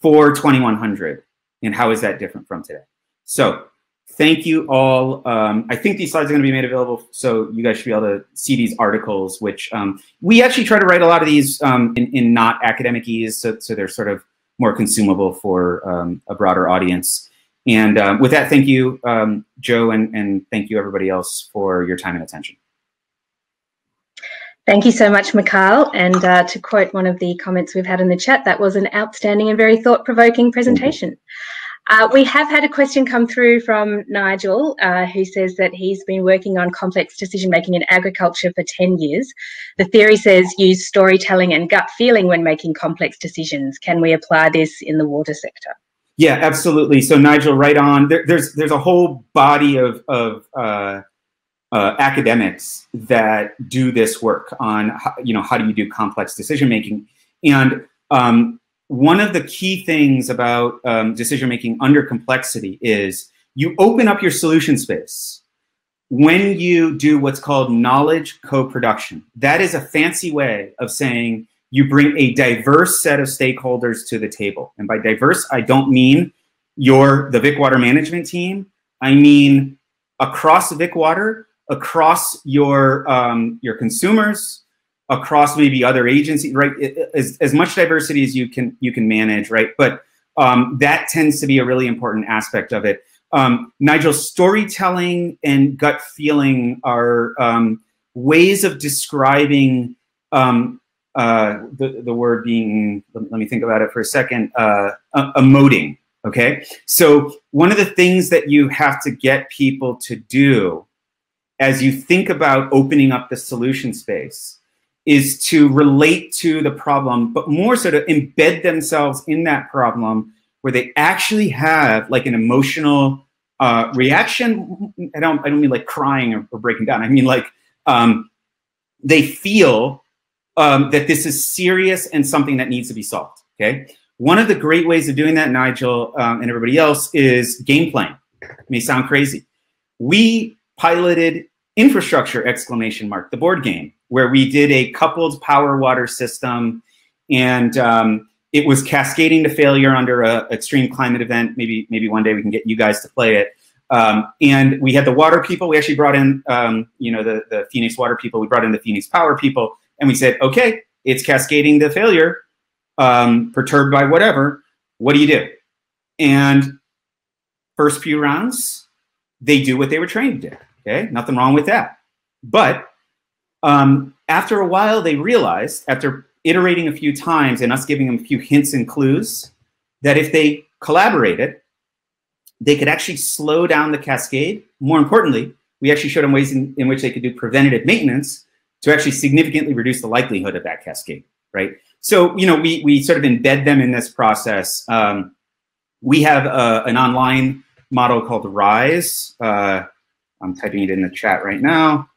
for 2100? And how is that different from today? So thank you all. Um, I think these slides are going to be made available, so you guys should be able to see these articles, which um, we actually try to write a lot of these um, in, in, not academic ease, so, so, they're sort of more consumable for um, a broader audience. And uh, with that, thank you, um, Jo, and, and thank you everybody else for your time and attention. Thank you so much, Mikhail. And uh, to quote one of the comments we've had in the chat, that was an outstanding and very thought-provoking presentation. Uh, we have had a question come through from Nigel, uh, who says that he's been working on complex decision making in agriculture for 10 years. The theory says use storytelling and gut feeling when making complex decisions. Can we apply this in the water sector? Yeah, absolutely. So Nigel, right on. There, there's there's a whole body of of uh, uh, academics that do this work on you know how do you do complex decision making and um, one of the key things about um, decision making under complexity is you open up your solution space when you do what's called knowledge co-production. That is a fancy way of saying you bring a diverse set of stakeholders to the table. And by diverse i don't mean your the vicwater management team. I mean across vicwater across your um, your consumers, across maybe other agencies, right? As, as much diversity as you can you can manage, right? But um, that tends to be a really important aspect of it. Um, Nigel, storytelling and gut feeling are um, ways of describing um, uh, the, the word being, let me think about it for a second, uh, emoting, okay? So one of the things that you have to get people to do as you think about opening up the solution space is to relate to the problem, but more so to embed themselves in that problem where they actually have like an emotional uh, reaction, I don't, I don't mean like crying or, or breaking down. I mean like um, they feel um, that this is serious and something that needs to be solved. Okay. One of the great ways of doing that, Nigel um, and everybody else, is game playing. It may sound crazy. We piloted infrastructure exclamation mark, the board game, where we did a coupled power water system and um, it was cascading to failure under a extreme climate event. Maybe maybe one day we can get you guys to play it. Um, and we had the water people. We actually brought in, um, you know, the, the Phoenix water people. We brought in the Phoenix power people, and we said, okay, it's cascading to failure, um, perturbed by whatever. What do you do? And first few rounds, they do what they were trained to do. Okay, nothing wrong with that. But um, after a while, they realized, after iterating a few times and us giving them a few hints and clues, that if they collaborated, they could actually slow down the cascade. More importantly, we actually showed them ways in, in which they could do preventative maintenance to actually significantly reduce the likelihood of that cascade, right? So, you know, we, we sort of embed them in this process. Um, we have uh, an online model called RISE. Uh, I'm typing it in the chat right now,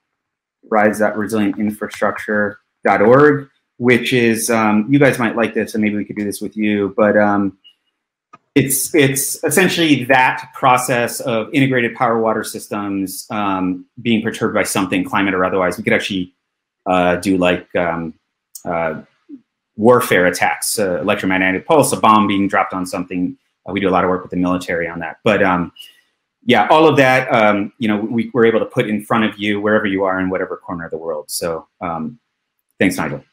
rise.resilientinfrastructure.org, which is, um, you guys might like this, and maybe we could do this with you, but um, it's, it's essentially that process of integrated power water systems um, being perturbed by something, climate or otherwise. We could actually uh, do like um, uh, warfare attacks, uh, electromagnetic pulse, a bomb being dropped on something. Uh, we do a lot of work with the military on that. But um, yeah, all of that, um, you know, we were able to put in front of you wherever you are in whatever corner of the world. So um, thanks, Nigel.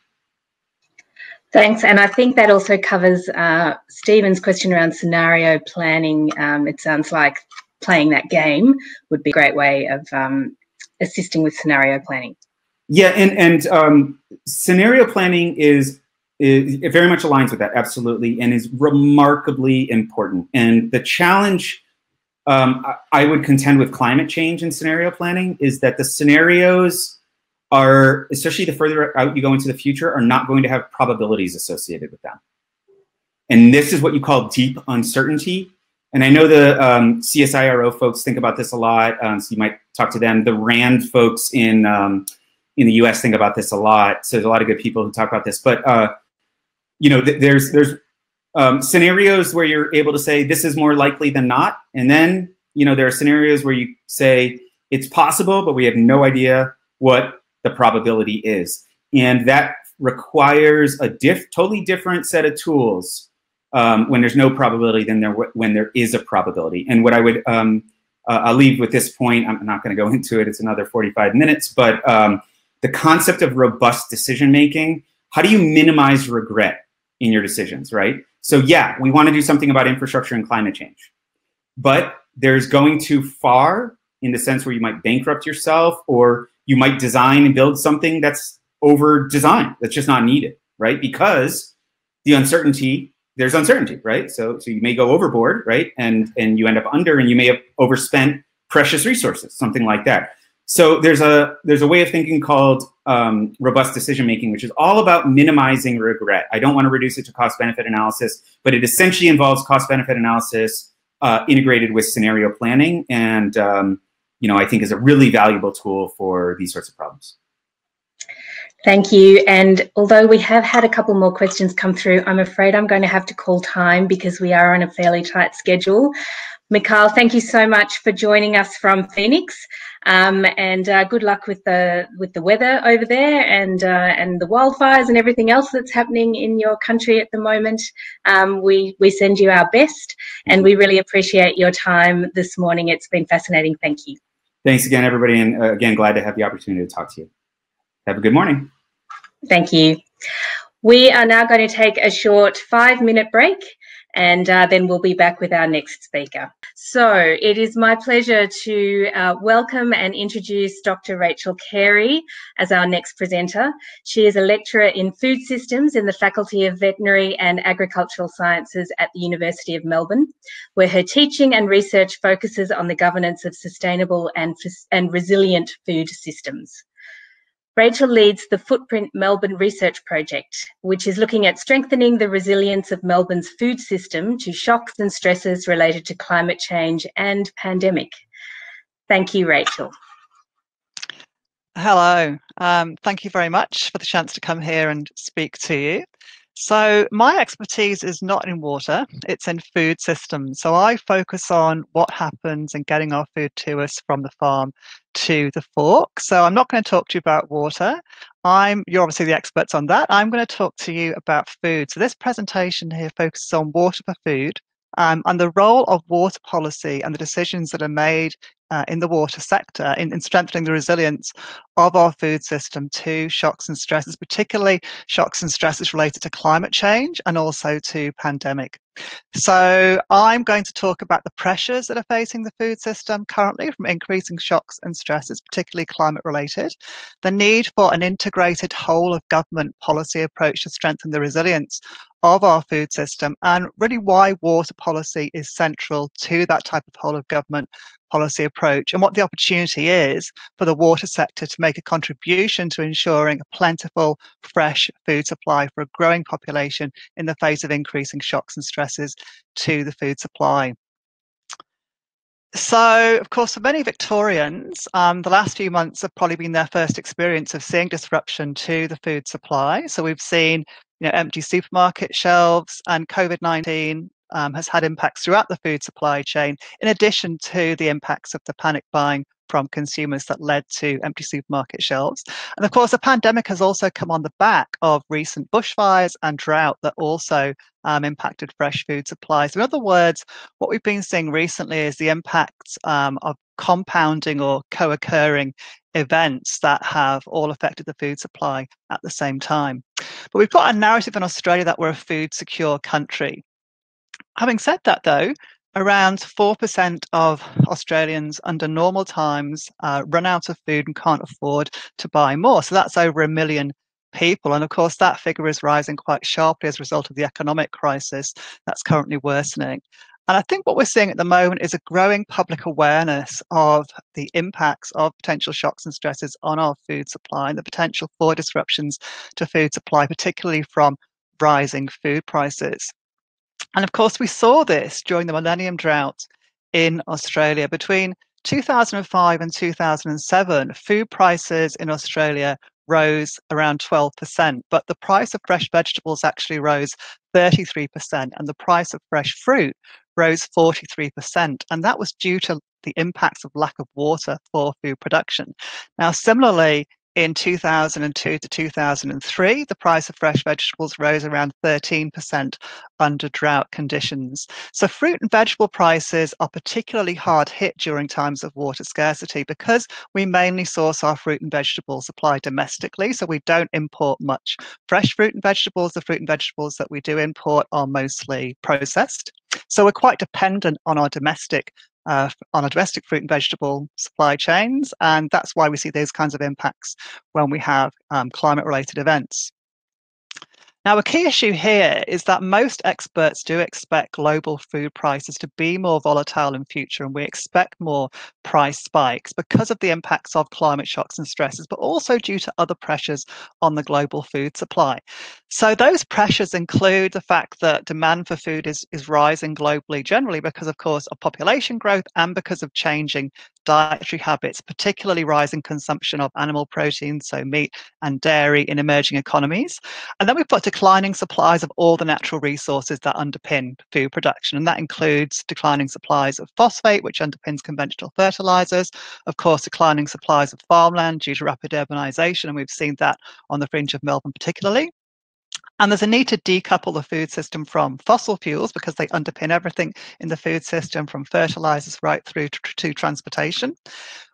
Thanks. And I think that also covers uh, Stephen's question around scenario planning. Um, it sounds like playing that game would be a great way of um, assisting with scenario planning. Yeah, and, and um, scenario planning is, is, it very much aligns with that, absolutely, and is remarkably important. And the challenge um, I would contend with climate change and scenario planning is that the scenarios are, especially the further out you go into the future, are not going to have probabilities associated with them. And this is what you call deep uncertainty. And I know the um, CSIRO folks think about this a lot, um, so you might talk to them. The RAND folks in um, in the U.S. think about this a lot. So there's a lot of good people who talk about this. But uh, you know, th there's there's um, scenarios where you're able to say this is more likely than not, and then you know there are scenarios where you say it's possible, but we have no idea what the probability is, and that requires a diff totally different set of tools um, when there's no probability than there when there is a probability. And what I would um, uh, I'll leave with this point. I'm not going to go into it. It's another 45 minutes, but um, the concept of robust decision making. How do you minimize regret in your decisions, right? So yeah, we want to do something about infrastructure and climate change. But there's going too far in the sense where you might bankrupt yourself or you might design and build something that's over designed, that's just not needed, right? Because the uncertainty, there's uncertainty, right? So so you may go overboard, right? And and you end up under and you may have overspent precious resources, something like that. So there's a there's a way of thinking called um, robust decision making, which is all about minimizing regret. I don't want to reduce it to cost benefit analysis, but it essentially involves cost benefit analysis uh, integrated with scenario planning, and um, you know I think is a really valuable tool for these sorts of problems. Thank you. And although we have had a couple more questions come through, I'm afraid I'm going to have to call time because we are on a fairly tight schedule. Mikhail, thank you so much for joining us from Phoenix. Um, and uh, good luck with the with the weather over there and uh, and the wildfires and everything else that's happening in your country at the moment. Um, we we send you our best, and we really appreciate your time this morning. It's been fascinating. Thank you. Thanks again, everybody, and uh, again, glad to have the opportunity to talk to you. Have a good morning. Thank you. We are now going to take a short five minute break and uh, then we'll be back with our next speaker. So it is my pleasure to uh, welcome and introduce Dr. Rachel Carey as our next presenter. She is a lecturer in food systems in the Faculty of Veterinary and Agricultural Sciences at the University of Melbourne, where her teaching and research focuses on the governance of sustainable and, and resilient food systems. Rachel leads the Foodprint Melbourne Research Project, which is looking at strengthening the resilience of Melbourne's food system to shocks and stresses related to climate change and pandemic. Thank you, Rachel. Hello. Um, thank you very much for the chance to come here and speak to you. So, my expertise is not in water, it's in food systems. So, I focus on what happens in getting our food to us from the farm to the fork. So, I'm not going to talk to you about water. I'm you're obviously the experts on that. I'm going to talk to you about food. So, this presentation here focuses on water for food um, and the role of water policy and the decisions that are made uh, in the water sector in, in, strengthening the resilience of our food system to shocks and stresses, particularly shocks and stresses related to climate change and also to pandemic. So I'm going to talk about the pressures that are facing the food system currently from increasing shocks and stresses, particularly climate related, the need for an integrated whole of government policy approach to strengthen the resilience of our food system and really why water policy is central to that type of whole of government policy approach and what the opportunity is for the water sector to make a contribution to ensuring a plentiful, fresh food supply for a growing population in the face of increasing shocks and stresses to the food supply. So, of course, for many Victorians, um, the last few months have probably been their first experience of seeing disruption to the food supply. So, we've seen you know, empty supermarket shelves, and COVID 19 um, has had impacts throughout the food supply chain, in addition to the impacts of the panic buying from consumers that led to empty supermarket shelves. And of course, the pandemic has also come on the back of recent bushfires and drought that also um, impacted fresh food supplies. In other words, what we've been seeing recently is the impacts um, of compounding or co occurring events that have all affected the food supply at the same time. But we've got a narrative in Australia that we're a food secure country. Having said that, though, around 4% of Australians under normal times uh, run out of food and can't afford to buy more. So that's over a million people. And of course, that figure is rising quite sharply as a result of the economic crisis that's currently worsening. And I think what we're seeing at the moment is a growing public awareness of the impacts of potential shocks and stresses on our food supply and the potential for disruptions to food supply, particularly from rising food prices. And of course, we saw this during the Millennium Drought in Australia. Between 2005 and 2007, food prices in Australia rose around 12%, but the price of fresh vegetables actually rose 33%, and the price of fresh fruit rose 43%. And that was due to the impacts of lack of water for food production. Now, similarly, in 2002 to 2003, the price of fresh vegetables rose around 13% under drought conditions. So, fruit and vegetable prices are particularly hard hit during times of water scarcity because we mainly source our fruit and vegetable supply domestically. So, we don't import much fresh fruit and vegetables. The fruit and vegetables that we do import are mostly processed. So, we're quite dependent on our domestic uh, on our domestic fruit and vegetable supply chains. And that's why we see those kinds of impacts when we have um, climate related events. Now, a key issue here is that most experts do expect global food prices to be more volatile in future, and we expect more price spikes because of the impacts of climate shocks and stresses, but also due to other pressures on the global food supply. So, those pressures include the fact that demand for food is, is rising globally, generally because, of course, of population growth and because of changing dietary habits, particularly rising consumption of animal protein, so meat and dairy in emerging economies. And then we've got declining supplies of all the natural resources that underpin food production. And that includes declining supplies of phosphate, which underpins conventional fertilizers, of course, declining supplies of farmland due to rapid urbanization. And we've seen that on the fringe of Melbourne, particularly. And there's a need to decouple the food system from fossil fuels because they underpin everything in the food system from fertilizers right through to, to, transportation.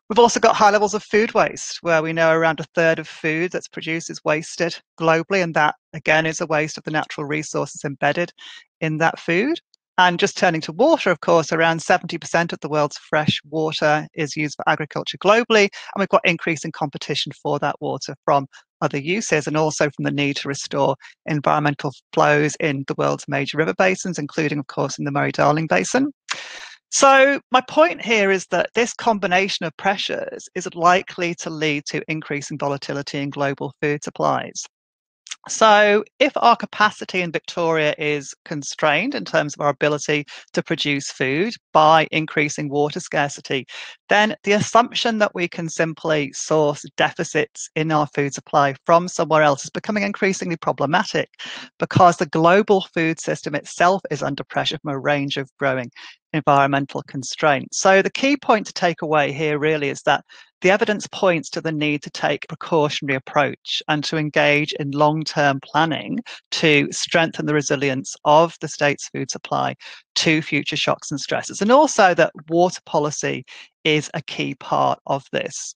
We've also got high levels of food waste, where we know around a third of food that's produced is wasted globally. And that, again, is a waste of the natural resources embedded in that food. And just turning to water, of course, around 70% of the world's fresh water is used for agriculture globally. And we've got increasing competition for that water from other uses and also from the need to restore environmental flows in the world's major river basins, including, of course, in the Murray Darling Basin. So, my point here is that this combination of pressures is likely to lead to increasing volatility in global food supplies. So, if our capacity in Victoria is constrained in terms of our ability to produce food by increasing water scarcity, then the assumption that we can simply source deficits in our food supply from somewhere else is becoming increasingly problematic because the global food system itself is under pressure from a range of growing environmental constraints. So, the key point to take away here really is that the evidence points to the need to take a precautionary approach and to engage in long term planning to strengthen the resilience of the state's food supply to future shocks and stresses. And also that water policy is a key part of this.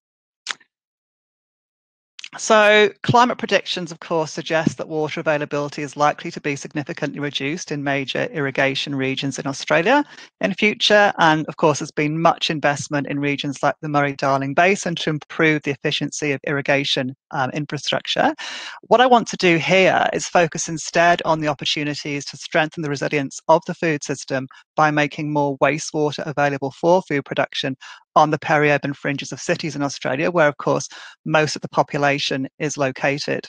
So, climate predictions, of course, suggest that water availability is likely to be significantly reduced in major irrigation regions in Australia in future. And of course, there's been much investment in regions like the Murray Darling Basin to improve the efficiency of irrigation um, infrastructure. What I want to do here is focus instead on the opportunities to strengthen the resilience of the food system by making more wastewater available for food production on the peri-urban fringes of cities in Australia, where, of course, most of the population is located.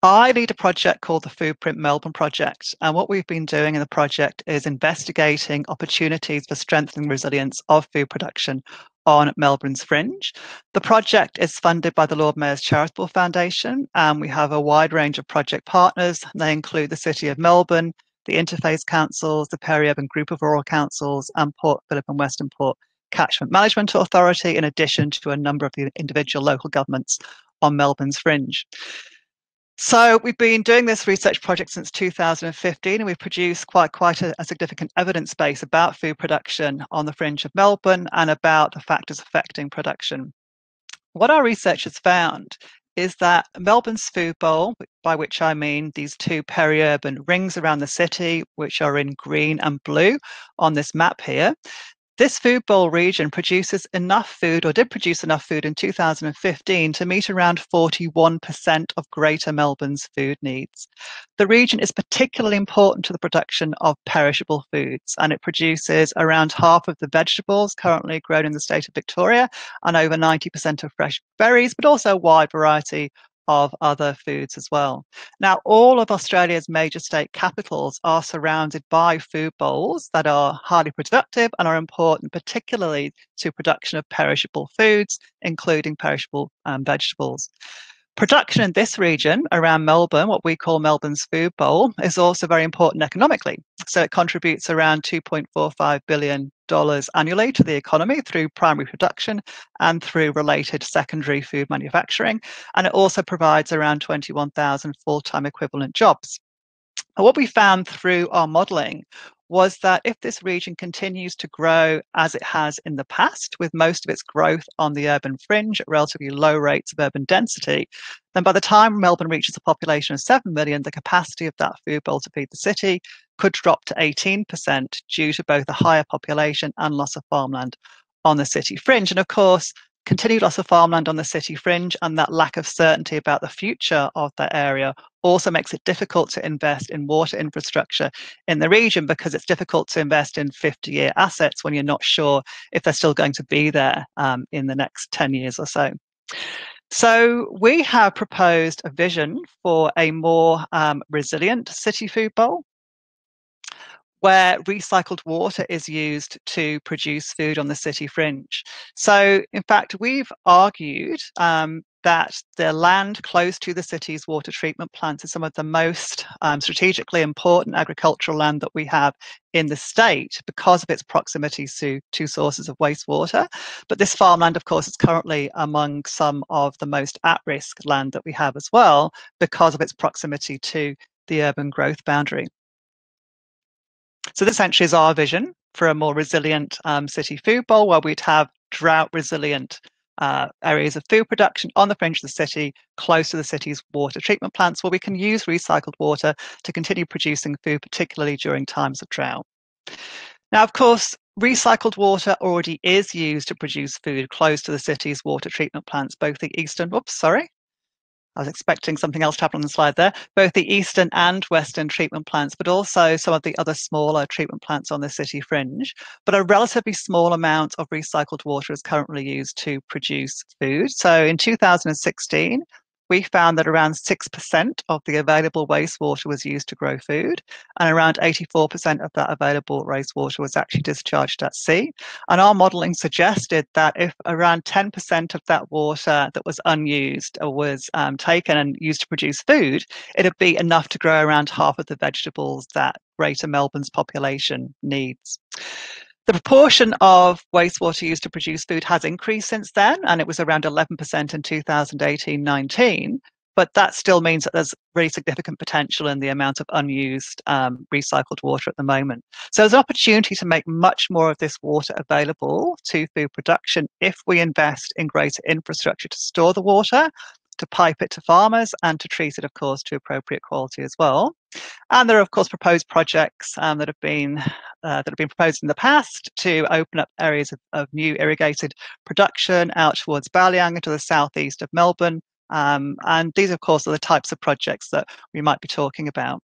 I lead a project called the Foodprint Melbourne Project. And what we've been doing in the project is investigating opportunities for strengthening resilience of food production on Melbourne's fringe. The project is funded by the Lord Mayor's Charitable Foundation, and we have a wide range of project partners. They include the City of Melbourne, the Interface Councils, the Peri-Urban Group of Rural Councils, and Port Phillip and Western Port Catchment Management Authority, in addition to a number of the individual local governments on Melbourne's fringe. So we've been doing this research project since 2015, and we've produced quite quite a, a, significant evidence base about food production on the fringe of Melbourne and about the factors affecting production. What our research has found is that Melbourne's food bowl, by which I mean these two peri-urban rings around the city, which are in green and blue on this map here, this food bowl region produces enough food, or did produce enough food in 2015 to meet around 41% of Greater Melbourne's food needs. The region is particularly important to the production of perishable foods, and it produces around half of the vegetables currently grown in the state of Victoria and over 90% of fresh berries, but also a wide variety of other foods as well. Now, all of Australia's major state capitals are surrounded by food bowls that are highly productive and are important, particularly to production of perishable foods, including perishable um, vegetables. Production in this region around Melbourne, what we call Melbourne's food bowl, is also very important economically. So it contributes around $2.45 billion annually to the economy through primary production and through related secondary food manufacturing. And it also provides around 21,000 full time equivalent jobs. what we found through our modelling was that if this region continues to grow as it has in the past, with most of its growth on the urban fringe at relatively low rates of urban density, then by the time Melbourne reaches a population of 7 million, the capacity of that food bowl to feed the city could drop to 18% due to both a higher population and loss of farmland on the city fringe. And of course, continued loss of farmland on the city fringe and that lack of certainty about the future of that area also makes it difficult to invest in water infrastructure in the region because it's difficult to invest in 50 year assets when you're not sure if they're still going to be there um, in the next 10 years or so. So, we have proposed a vision for a more um, resilient city food bowl where recycled water is used to produce food on the city fringe. So, in fact, we've argued um, that the land close to the city's water treatment plants is some of the most um, strategically important agricultural land that we have in the state because of its proximity to, to sources of wastewater. But this farmland, of course, is currently among some of the most at risk land that we have as well because of its proximity to the urban growth boundary. So this essentially is our vision for a more resilient um, city food bowl where we'd have drought resilient uh, areas of food production on the fringe of the city, close to the city's water treatment plants, where we can use recycled water to continue producing food, particularly during times of drought. Now, of course, recycled water already is used to produce food close to the city's water treatment plants, both the eastern, oops, sorry, I was expecting something else to happen on the slide there, both the eastern and western treatment plants, but also some of the other smaller treatment plants on the city fringe. But a relatively small amount of recycled water is currently used to produce food. So in 2016, we found that around 6% of the available wastewater was used to grow food, and around 84% of that available wastewater was actually discharged at sea. And our modelling suggested that if around 10% of that water that was unused or was um, taken and used to produce food, it'd be enough to grow around half of the vegetables that Greater Melbourne's population needs. The proportion of wastewater used to produce food has increased since then, and it was around 11% in 2018 19. But that still means that there's really significant potential in the amount of unused um, recycled water at the moment. So there's an opportunity to make much more of this water available to food production if we invest in greater infrastructure to store the water to pipe it to farmers and to treat it, of course, to appropriate quality as well. And there are, of course, proposed projects um, that have been uh, that have been proposed in the past to open up areas of, of new irrigated production out towards Balliang and to the southeast of Melbourne. Um, and these, of course, are the types of projects that we might be talking about.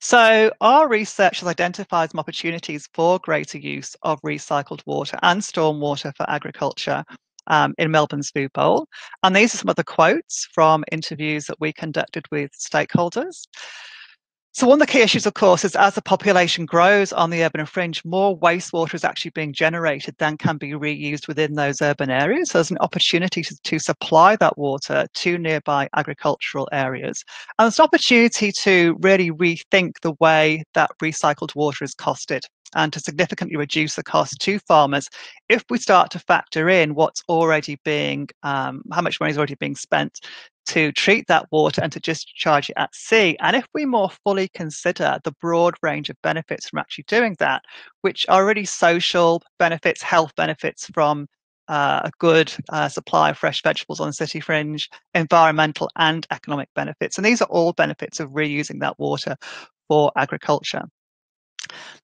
So, our research has identified some opportunities for greater use of recycled water and stormwater for agriculture um, in Melbourne's Food Bowl. And these are some of the quotes from interviews that we conducted with stakeholders. So one of the key issues, of course, is as the population grows on the urban fringe, more wastewater is actually being generated than can be reused within those urban areas. So there's an opportunity to, to supply that water to nearby agricultural areas. And there's an opportunity to really rethink the way that recycled water is costed and to significantly reduce the cost to farmers if we start to factor in what's already being, um, how much money is already being spent to treat that water and to discharge it at sea. And if we more fully consider the broad range of benefits from actually doing that, which are really social benefits, health benefits from uh, a good uh, supply of fresh vegetables on the city fringe, environmental and economic benefits. And these are all benefits of reusing that water for agriculture.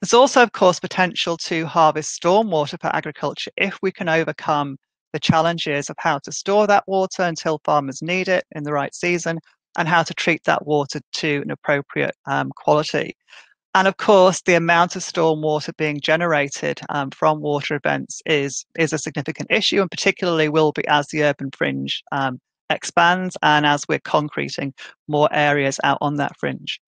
There's also, of course, potential to harvest stormwater for agriculture if we can overcome the challenges of how to store that water until farmers need it in the right season and how to treat that water to an appropriate um, quality. And of course, the amount of stormwater being generated um, from water events is, is a significant issue, and particularly will be as the urban fringe um, expands and as we're concreting more areas out on that fringe.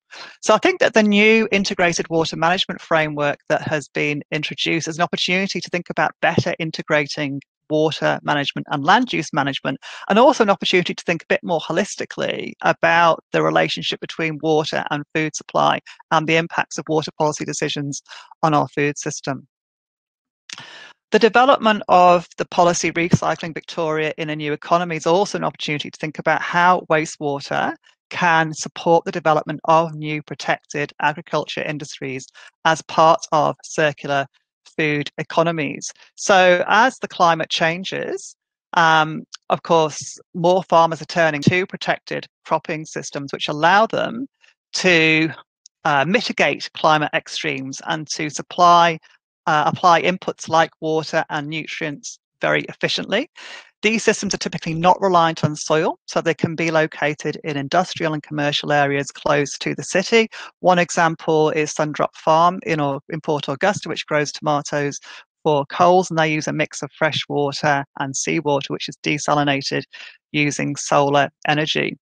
So I think that the new integrated water management framework that has been introduced is an opportunity to think about better integrating water management and land use management, and also an opportunity to think a bit more holistically about the relationship between water and food supply and the impacts of water policy decisions on our food system. The development of the policy Recycling Victoria in a New Economy is also an opportunity to think about how wastewater can support the development of new protected agriculture industries as part of circular food economies. So, as the climate changes, um, of course, more farmers are turning to protected cropping systems, which allow them to uh, mitigate climate extremes and to supply uh, apply inputs like water and nutrients very efficiently. These systems are typically not reliant on soil, so they can be located in industrial and commercial areas close to the city. One example is Sundrop Farm in, or, in Port Augusta, which grows tomatoes for Coles, and they use a mix of fresh water and seawater, which is desalinated using solar energy.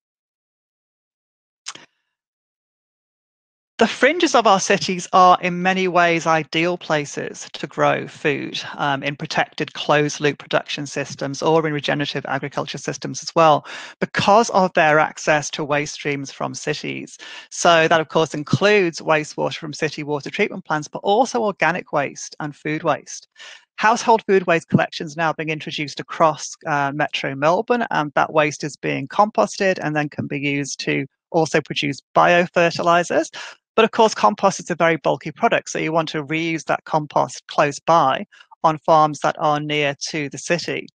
The fringes of our cities are in many ways ideal places to grow food um, in protected closed loop production systems or in regenerative agriculture systems as well, because of their access to waste streams from cities. So, that of course includes wastewater from city water treatment plants, but also organic waste and food waste. Household food waste collections now being introduced across uh, Metro Melbourne, and that waste is being composted and then can be used to also produce biofertilizers but of course, compost is a very bulky product, so you want to reuse that compost close by on farms that are near to the city.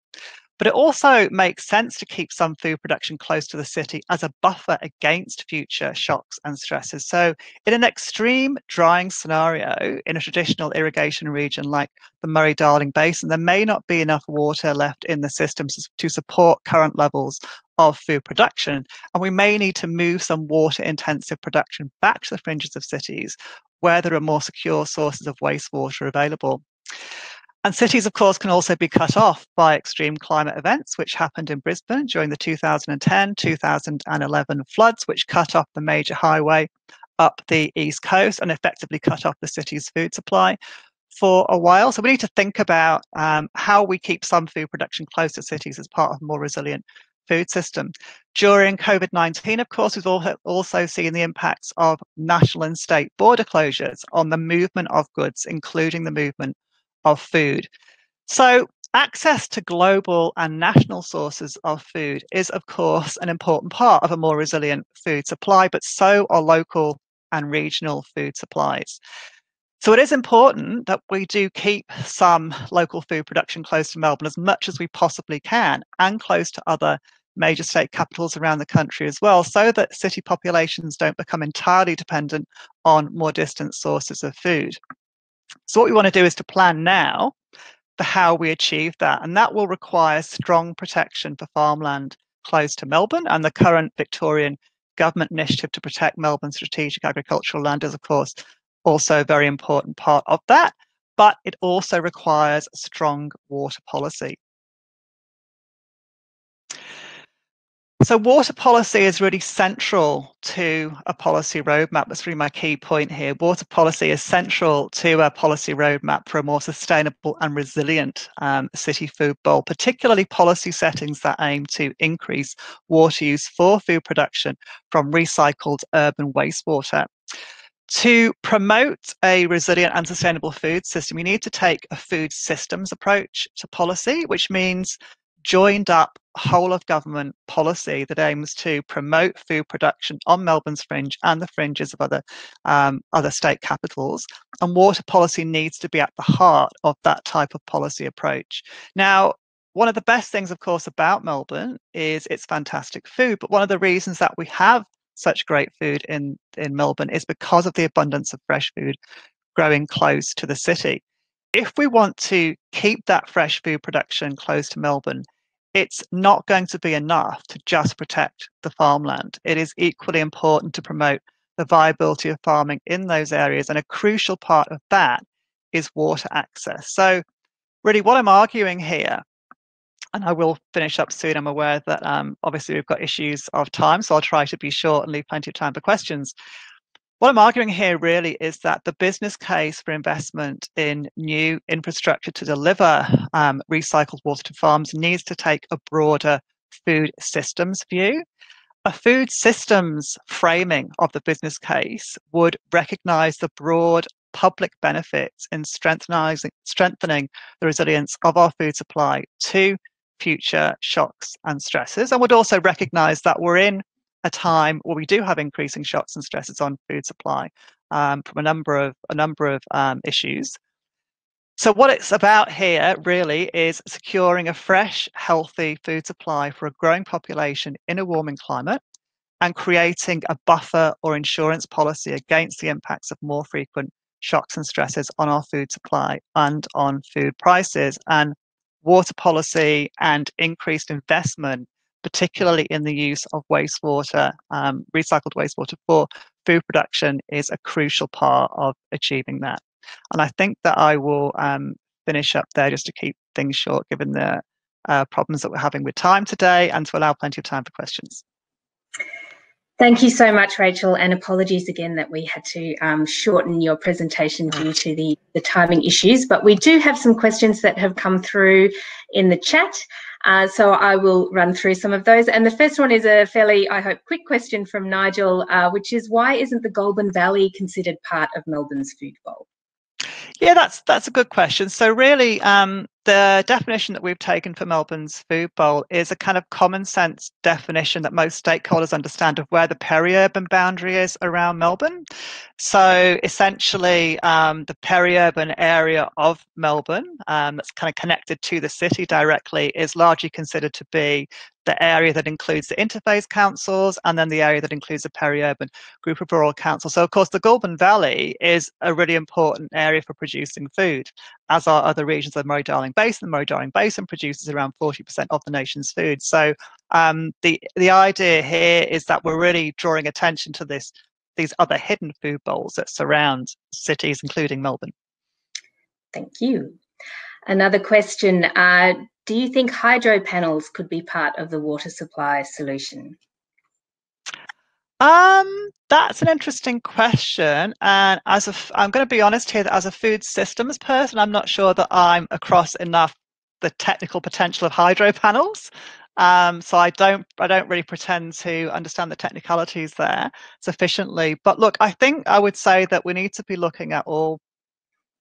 But it also makes sense to keep some food production close to the city as a buffer against future shocks and stresses. So, in an extreme drying scenario in a traditional irrigation region like the Murray Darling Basin, there may not be enough water left in the systems to support current levels of food production. And we may need to move some water intensive production back to the fringes of cities where there are more secure sources of wastewater available. And cities, of course, can also be cut off by extreme climate events, which happened in Brisbane during the 2010 2011 floods, which cut off the major highway up the east coast and effectively cut off the city's food supply for a while. So we need to think about um, how we keep some food production close to cities as part of a more resilient food system. During COVID 19, of course, we've also seen the impacts of national and state border closures on the movement of goods, including the movement of food. So, access to global and national sources of food is, of course, an important part of a more resilient food supply, but so are local and regional food supplies. So, it is important that we do keep some local food production close to Melbourne as much as we possibly can and close to other major state capitals around the country as well, so that city populations don't become entirely dependent on more distant sources of food. So, what we want to do is to plan now for how we achieve that. And that will require strong protection for farmland close to Melbourne. And the current Victorian government initiative to protect Melbourne's strategic agricultural land is, of course, also a very important part of that. But it also requires strong water policy. So, water policy is really central to a policy roadmap. That's really my key point here. Water policy is central to a policy roadmap for a more sustainable and resilient um, city food bowl, particularly policy settings that aim to increase water use for food production from recycled urban wastewater. To promote a resilient and sustainable food system, we need to take a food systems approach to policy, which means joined up whole of government policy that aims to promote food production on Melbourne's fringe and the fringes of other um, other state capitals. And water policy needs to be at the heart of that type of policy approach. Now, one of the best things, of course, about Melbourne is its fantastic food. But one of the reasons that we have such great food in, in Melbourne is because of the abundance of fresh food growing close to the city. If we want to keep that fresh food production close to Melbourne, it's not going to be enough to just protect the farmland. It is equally important to promote the viability of farming in those areas. And a crucial part of that is water access. So, really, what I'm arguing here, and I will finish up soon, I'm aware that um, obviously we've got issues of time, so I'll try to be short and leave plenty of time for questions. What I'm arguing here really is that the business case for investment in new infrastructure to deliver um, recycled water to farms needs to take a broader food systems view. A food systems framing of the business case would recognize the broad public benefits in strengthening, strengthening the resilience of our food supply to future shocks and stresses, and would also recognize that we're in a time where we do have increasing shocks and stresses on food supply um, from a number of a number of um, issues. So what it's about here really is securing a fresh, healthy food supply for a growing population in a warming climate and creating a buffer or insurance policy against the impacts of more frequent shocks and stresses on our food supply and on food prices. And water policy and increased investment particularly in the use of wastewater, um, recycled wastewater for food production, is a crucial part of achieving that. And I think that I will um, finish up there just to keep things short, given the uh, problems that we're having with time today, and to allow plenty of time for questions. Thank you so much, Rachel, and apologies again that we had to um, shorten your presentation due to the, the timing issues. But we do have some questions that have come through in the chat. Uh, so I will run through some of those. And the first one is a fairly, I hope, quick question from Nigel, uh, which is why isn't the Goulburn Valley considered part of Melbourne's food bowl? Yeah, that's that's a good question. So really, um, the definition that we've taken for Melbourne's food bowl is a kind of common sense definition that most stakeholders understand of where the peri-urban boundary is around Melbourne. So essentially, um, the peri-urban area of Melbourne um, that's kind of connected to the city directly is largely considered to be the area that includes the interface councils and then the area that includes the peri-urban group of rural councils. So of course the Goulburn Valley is a really important area for producing food, as are other regions of the Basin. The Murray-Darling Basin produces around 40% of the nation's food. So um, the, the idea here is that we're really drawing attention to this these other hidden food bowls that surround cities, including Melbourne. Thank you. Another question, uh, do you think hydro panels could be part of the water supply solution? Um, that's an interesting question. And as a, I'm going to be honest here that as a food systems person, I'm not sure that I'm across enough the technical potential of hydro panels. Um, so I don't I don't really pretend to understand the technicalities there sufficiently. But look, I think I would say that we need to be looking at all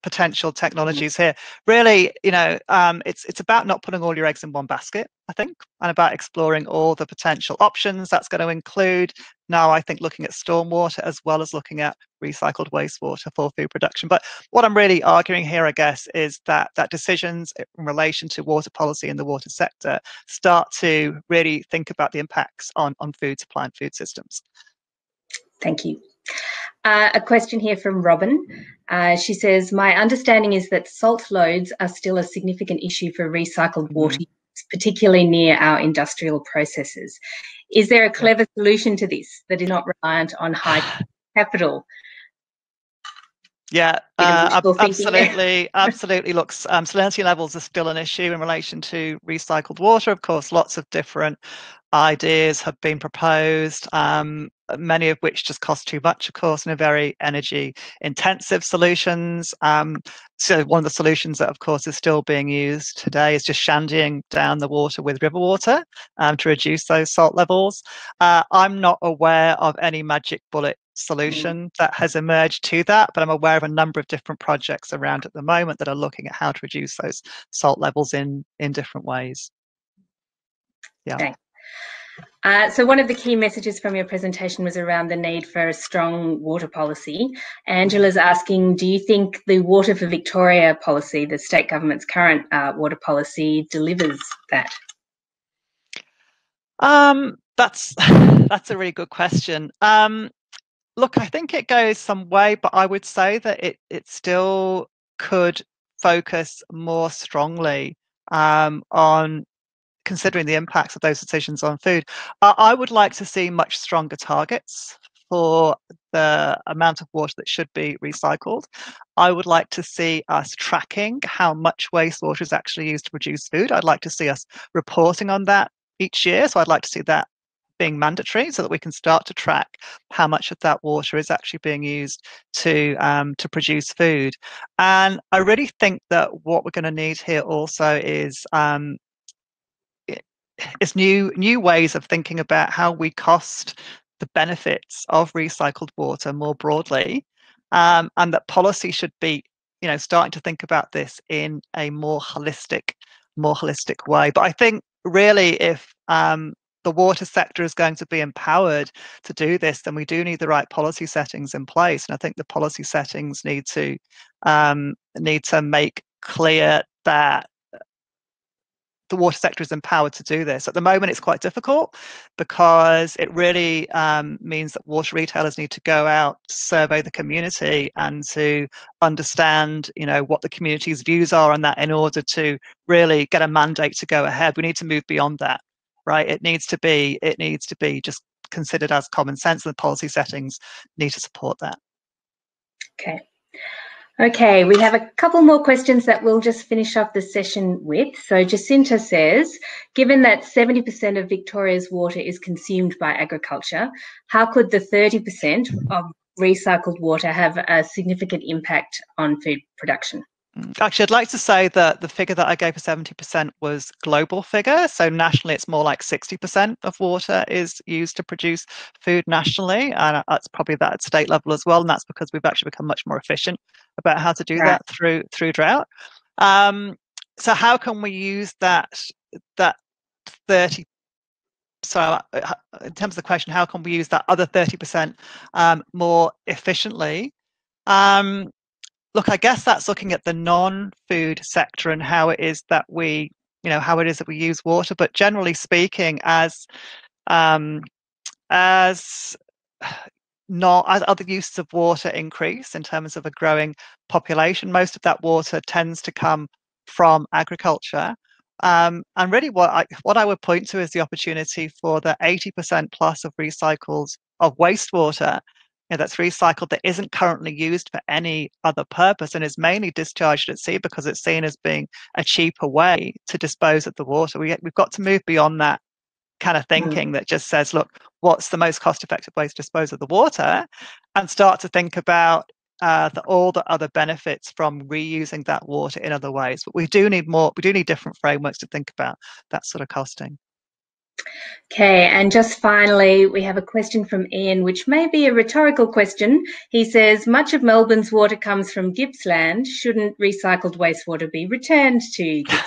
potential mm-hmm. technologies here. Really, you know, um, it's it's about not putting all your eggs in one basket, I think, and about exploring all the potential options. That's going to include now, I think, looking at stormwater as well as looking at recycled wastewater for food production. But what I'm really arguing here, I guess, is that that decisions in relation to water policy in the water sector start to really think about the impacts on on food supply and food systems. Thank you. Uh, a question here from Robin. Uh, she says, My understanding is that salt loads are still a significant issue for recycled mm-hmm. water, mm-hmm. particularly near our industrial processes. Is there a clever solution to this that is not reliant on high capital? Yeah, uh, absolutely, absolutely. Looks, um, salinity levels are still an issue in relation to recycled water. Of course, lots of different ideas have been proposed. Um, many of which just cost too much, of course, and are very energy intensive solutions. Um, so one of the solutions that, of course, is still being used today is just shandying down the water with river water um, to reduce those salt levels. Uh, I'm not aware of any magic bullet solution that has emerged to that, but I'm aware of a number of different projects around at the moment that are looking at how to reduce those salt levels in in different ways. Yeah. Okay. Uh, so one of the key messages from your presentation was around the need for a strong water policy. Angela's asking, do you think the Water for Victoria policy, the state government's current uh, water policy, delivers that? Um, that's that's a really good question. Um, look, I think it goes some way, but I would say that it it still could focus more strongly um, on considering the impacts of those decisions on food. I would like to see much stronger targets for the amount of water that should be recycled. I would like to see us tracking how much wastewater is actually used to produce food. I'd like to see us reporting on that each year. So I'd like to see that being mandatory so that we can start to track how much of that water is actually being used to um, to produce food. And I really think that what we're going to need here also is um, it's new new ways of thinking about how we cost the benefits of recycled water more broadly, um, and that policy should be, you know, starting to think about this in a more holistic, more holistic way. But I think really, if um, the water sector is going to be empowered to do this, then we do need the right policy settings in place. And I think the policy settings need to um, need to make clear that the water sector is empowered to do this. At the moment, it's quite difficult because it really um, means that water retailers need to go out, survey the community, and to understand, you know, what the community's views are on that in order to really get a mandate to go ahead. We need to move beyond that, right? It needs to be, it needs to be just considered as common sense, and the policy settings need to support that. Okay. Okay, we have a couple more questions that we'll just finish off the session with. So Jacinta says, given that 70% of Victoria's water is consumed by agriculture, how could the 30% of recycled water have a significant impact on food production? Actually, I'd like to say that the figure that I gave for 70% was global figure. So nationally, it's more like 60% of water is used to produce food nationally. And that's probably that at state level as well. And that's because we've actually become much more efficient about how to do right. that through through drought. Um, so how can we use that that 30 so uh, in terms of the question how can we use that other 30% um, more efficiently um, look i guess that's looking at the non-food sector and how it is that we you know how it is that we use water but generally speaking as um, as not as other uses of water increase in terms of a growing population most of that water tends to come from agriculture. Um, and really, what I what I would point to is the opportunity for the 80% plus of recycles of wastewater you know, that's recycled that isn't currently used for any other purpose and is mainly discharged at sea because it's seen as being a cheaper way to dispose of the water. We, we've got to move beyond that kind of mm-hmm. thinking mm. that just says, look, what's the most cost effective way to dispose of the water? And start to think about uh, the, all the other benefits from reusing that water in other ways. But we do need more, we do need different frameworks to think about that sort of costing. Okay, and just finally, we have a question from Ian, which may be a rhetorical question. He says, much of Melbourne's water comes from Gippsland. Shouldn't recycled wastewater be returned to Gippsland?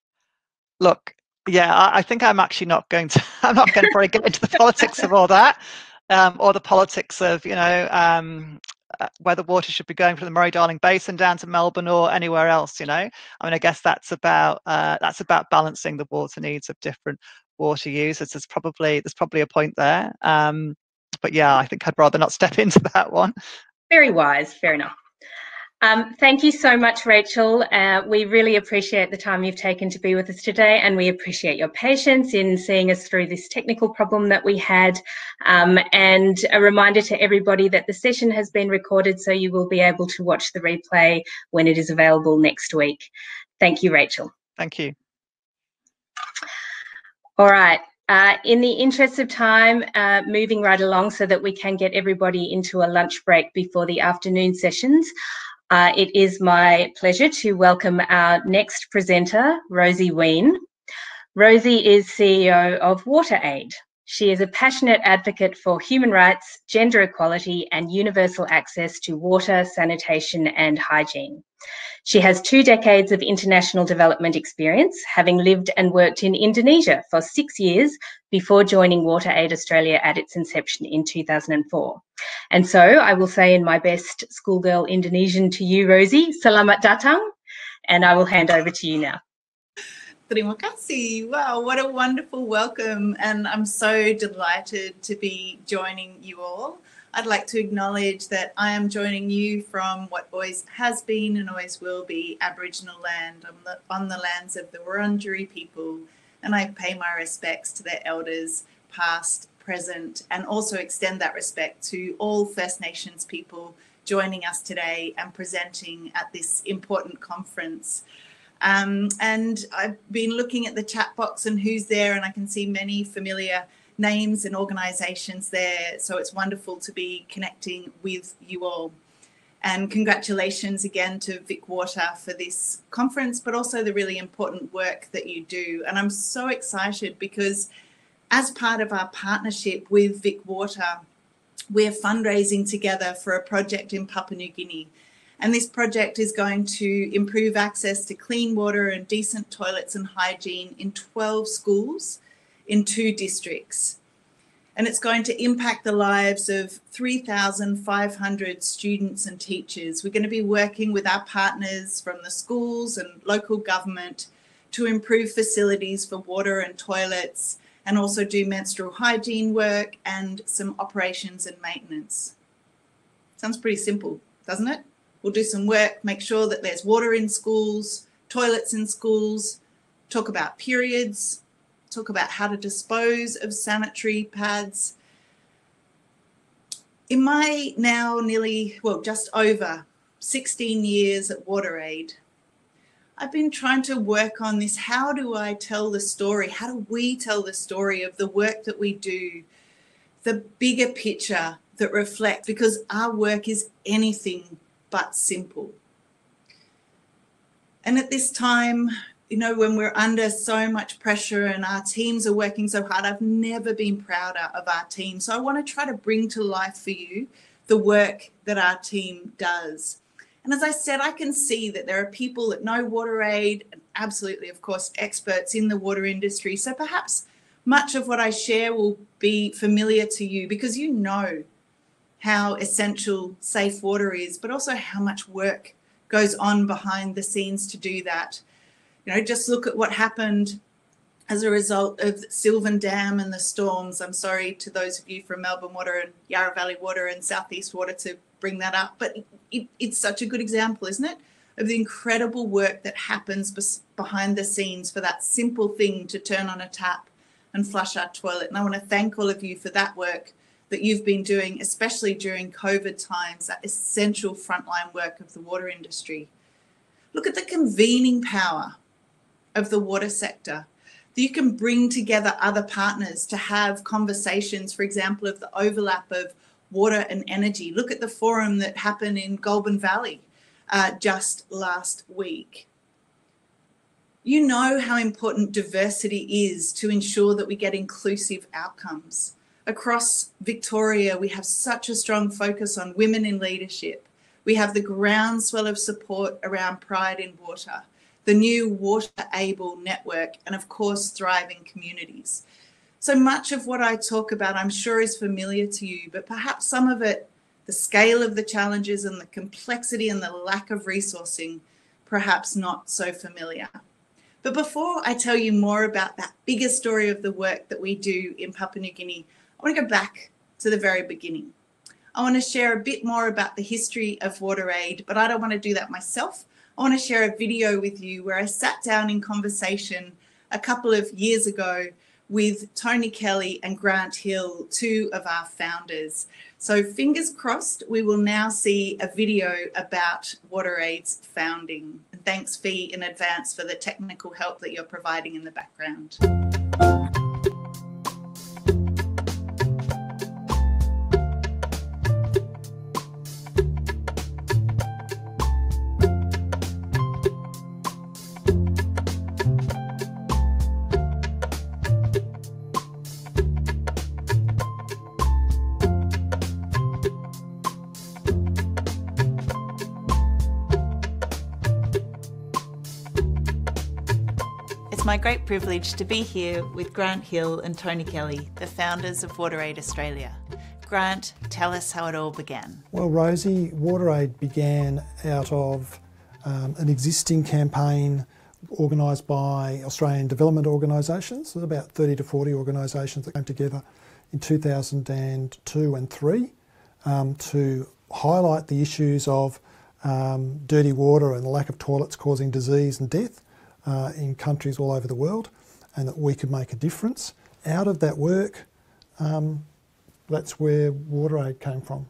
Look, yeah, I, I, think I'm actually not going to, I'm not going to probably get into the politics of all that. Um, or the politics of you know um, uh, whether water should be going from the Murray-Darling Basin down to Melbourne or anywhere else. You know, I mean, I guess that's about uh, that's about balancing the water needs of different water users. There's probably there's probably a point there. Um, but yeah, I think I'd rather not step into that one. Very wise. Fair enough. Um, thank you so much, Rachel. Uh, we really appreciate the time you've taken to be with us today, and we appreciate your patience in seeing us through this technical problem that we had. Um, and a reminder to everybody that the session has been recorded, so you will be able to watch the replay when it is available next week. Thank you, Rachel. Thank you. All right. Uh, in the interest of time, uh, moving right along so that we can get everybody into a lunch break before the afternoon sessions, uh, it is my pleasure to welcome our next presenter, Rosie Wheen. Rosie is CEO of WaterAid. She is a passionate advocate for human rights, gender equality, and universal access to water, sanitation, and hygiene. She has two decades of international development experience, having lived and worked in Indonesia for six years before joining WaterAid Australia at its inception in 2004. And so I will say in my best schoolgirl Indonesian to you, Rosie, selamat datang, and I will hand over to you now. Terima kasih. Wow, what a wonderful welcome. And I'm so delighted to be joining you all. I'd like to acknowledge that I am joining you from what always has been and always will be Aboriginal land on the, on the lands of the Wurundjeri people. And I pay my respects to their elders, past, present, and also extend that respect to all First Nations people joining us today and presenting at this important conference. Um, and I've been looking at the chat box and who's there, and I can see many familiar names and organizations there. So it's wonderful to be connecting with you all. And congratulations again to Vic Water for this conference, but also the really important work that you do. And I'm so excited because as part of our partnership with Vic Water, we're fundraising together for a project in Papua New Guinea and this project is going to improve access to clean water and decent toilets and hygiene in 12 schools in two districts. And it's going to impact the lives of 3,500 students and teachers. We're going to be working with our partners from the schools and local government to improve facilities for water and toilets and also do menstrual hygiene work and some operations and maintenance. Sounds pretty simple, doesn't it? We'll do some work, make sure that there's water in schools, toilets in schools, talk about periods, talk about how to dispose of sanitary pads. In my now nearly, well, just over 16 years at WaterAid, I've been trying to work on this. How do I tell the story? How do we tell the story of the work that we do? The bigger picture that reflects, because our work is anything but simple. And at this time, you know, when we're under so much pressure and our teams are working so hard, I've never been prouder of our team. So I want to try to bring to life for you the work that our team does. And as I said, I can see that there are people that know WaterAid, and absolutely, of course, experts in the water industry. So perhaps much of what I share will be familiar to you because you know how essential safe water is, but also how much work goes on behind the scenes to do that. You know, just look at what happened as a result of Silvan Dam and the storms. I'm sorry to those of you from Melbourne Water and Yarra Valley Water and Southeast Water to bring that up, but it, it's such a good example, isn't it? Of the incredible work that happens behind the scenes for that simple thing to turn on a tap and flush our toilet. And I want to thank all of you for that work that you've been doing, especially during COVID times, that essential frontline work of the water industry. Look at the convening power of the water sector. That you can bring together other partners to have conversations, for example, of the overlap of water and energy. Look at the forum that happened in Goulburn Valley uh, just last week. You know how important diversity is to ensure that we get inclusive outcomes. Across Victoria, we have such a strong focus on women in leadership. We have the groundswell of support around Pride in Water, the new Water Able network, and of course, thriving communities. So much of what I talk about, I'm sure, is familiar to you, but perhaps some of it, the scale of the challenges and the complexity and the lack of resourcing, perhaps not so familiar. But before I tell you more about that bigger story of the work that we do in Papua New Guinea, I want to go back to the very beginning. I want to share a bit more about the history of WaterAid, but I don't want to do that myself. I want to share a video with you where I sat down in conversation a couple of years ago with Tony Kelly and Grant Hill, two of our founders. So fingers crossed, we will now see a video about WaterAid's founding. Thanks, Fee, in advance for the technical help that you're providing in the background. Great privilege to be here with Grant Hill and Tony Kelly, the founders of WaterAid Australia. Grant, tell us how it all began. Well, Rosie, WaterAid began out of um, an existing campaign organised by Australian development organisations. There's about 30 to 40 organisations that came together in 2002 and 3 um, to highlight the issues of um, dirty water and the lack of toilets causing disease and death uh, in countries all over the world and that we could make a difference. Out of that work, um, that's where WaterAid came from.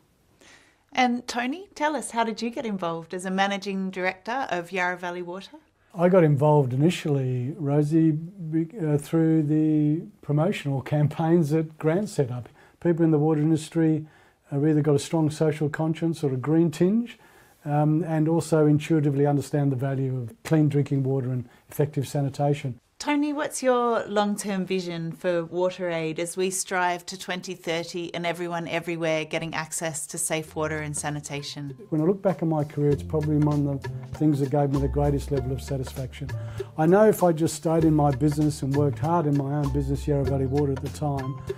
And Tony, tell us, how did you get involved as a managing director of Yarra Valley Water? I got involved initially, Rosie, uh, through the promotional campaigns that Grant set up. People in the water industry have either got a strong social conscience or a green tinge, um, and also intuitively understand the value of clean drinking water and effective sanitation. Tony, what's your long term vision for WaterAid as we strive to 2030 and everyone everywhere getting access to safe water and sanitation? When I look back on my career, it's probably one of the things that gave me the greatest level of satisfaction. I know if I just stayed in my business and worked hard in my own business, Yarra Valley Water at the time, you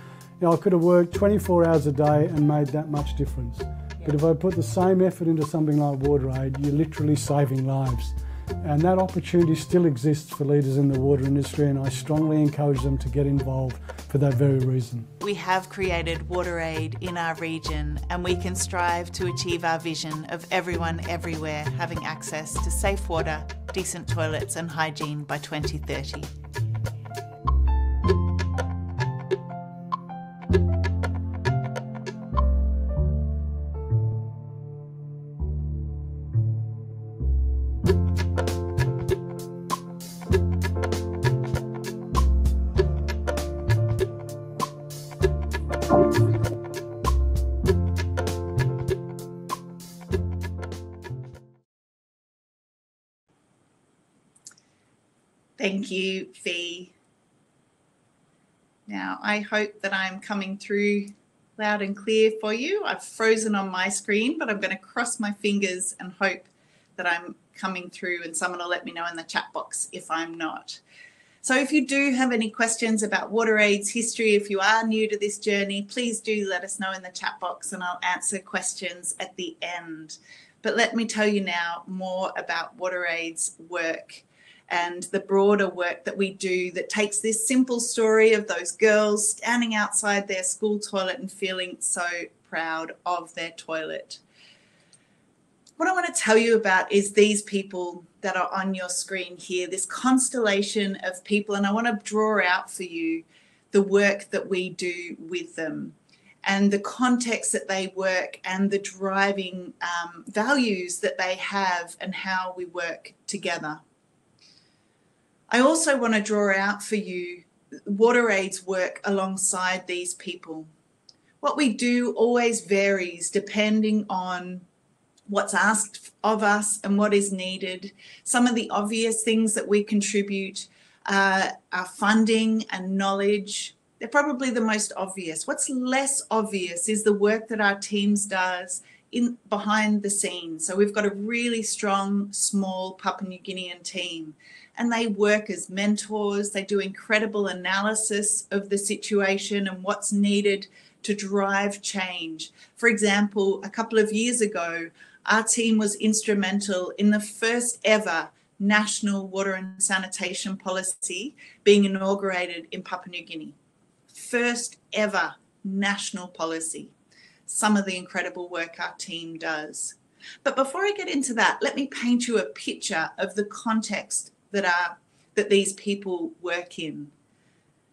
know, I could have worked 24 hours a day and made that much difference. But if I put the same effort into something like WaterAid, you're literally saving lives. And that opportunity still exists for leaders in the water industry, and I strongly encourage them to get involved for that very reason. We have created WaterAid in our region, and we can strive to achieve our vision of everyone everywhere having access to safe water, decent toilets, and hygiene by 2030. Thank you, Fee. Now, I hope that I'm coming through loud and clear for you. I've frozen on my screen, but I'm going to cross my fingers and hope that I'm coming through, and someone will let me know in the chat box if I'm not. So if you do have any questions about WaterAid's history, if you are new to this journey, please do let us know in the chat box and I'll answer questions at the end. But let me tell you now more about WaterAid's work and the broader work that we do that takes this simple story of those girls standing outside their school toilet and feeling so proud of their toilet. What I want to tell you about is these people that are on your screen here, this constellation of people, and I want to draw out for you the work that we do with them and the context that they work and the driving um, values that they have and how we work together. I also want to draw out for you WaterAid's work alongside these people. What we do always varies depending on what's asked of us and what is needed. Some of the obvious things that we contribute uh, are funding and knowledge. They're probably the most obvious. What's less obvious is the work that our teams does in behind the scenes. So we've got a really strong, small Papua New Guinean team and they work as mentors. They do incredible analysis of the situation and what's needed to drive change. For example, a couple of years ago, our team was instrumental in the first ever national water and sanitation policy being inaugurated in Papua New Guinea. First ever national policy. Some of the incredible work our team does. But before I get into that, let me paint you a picture of the context that are that these people work in.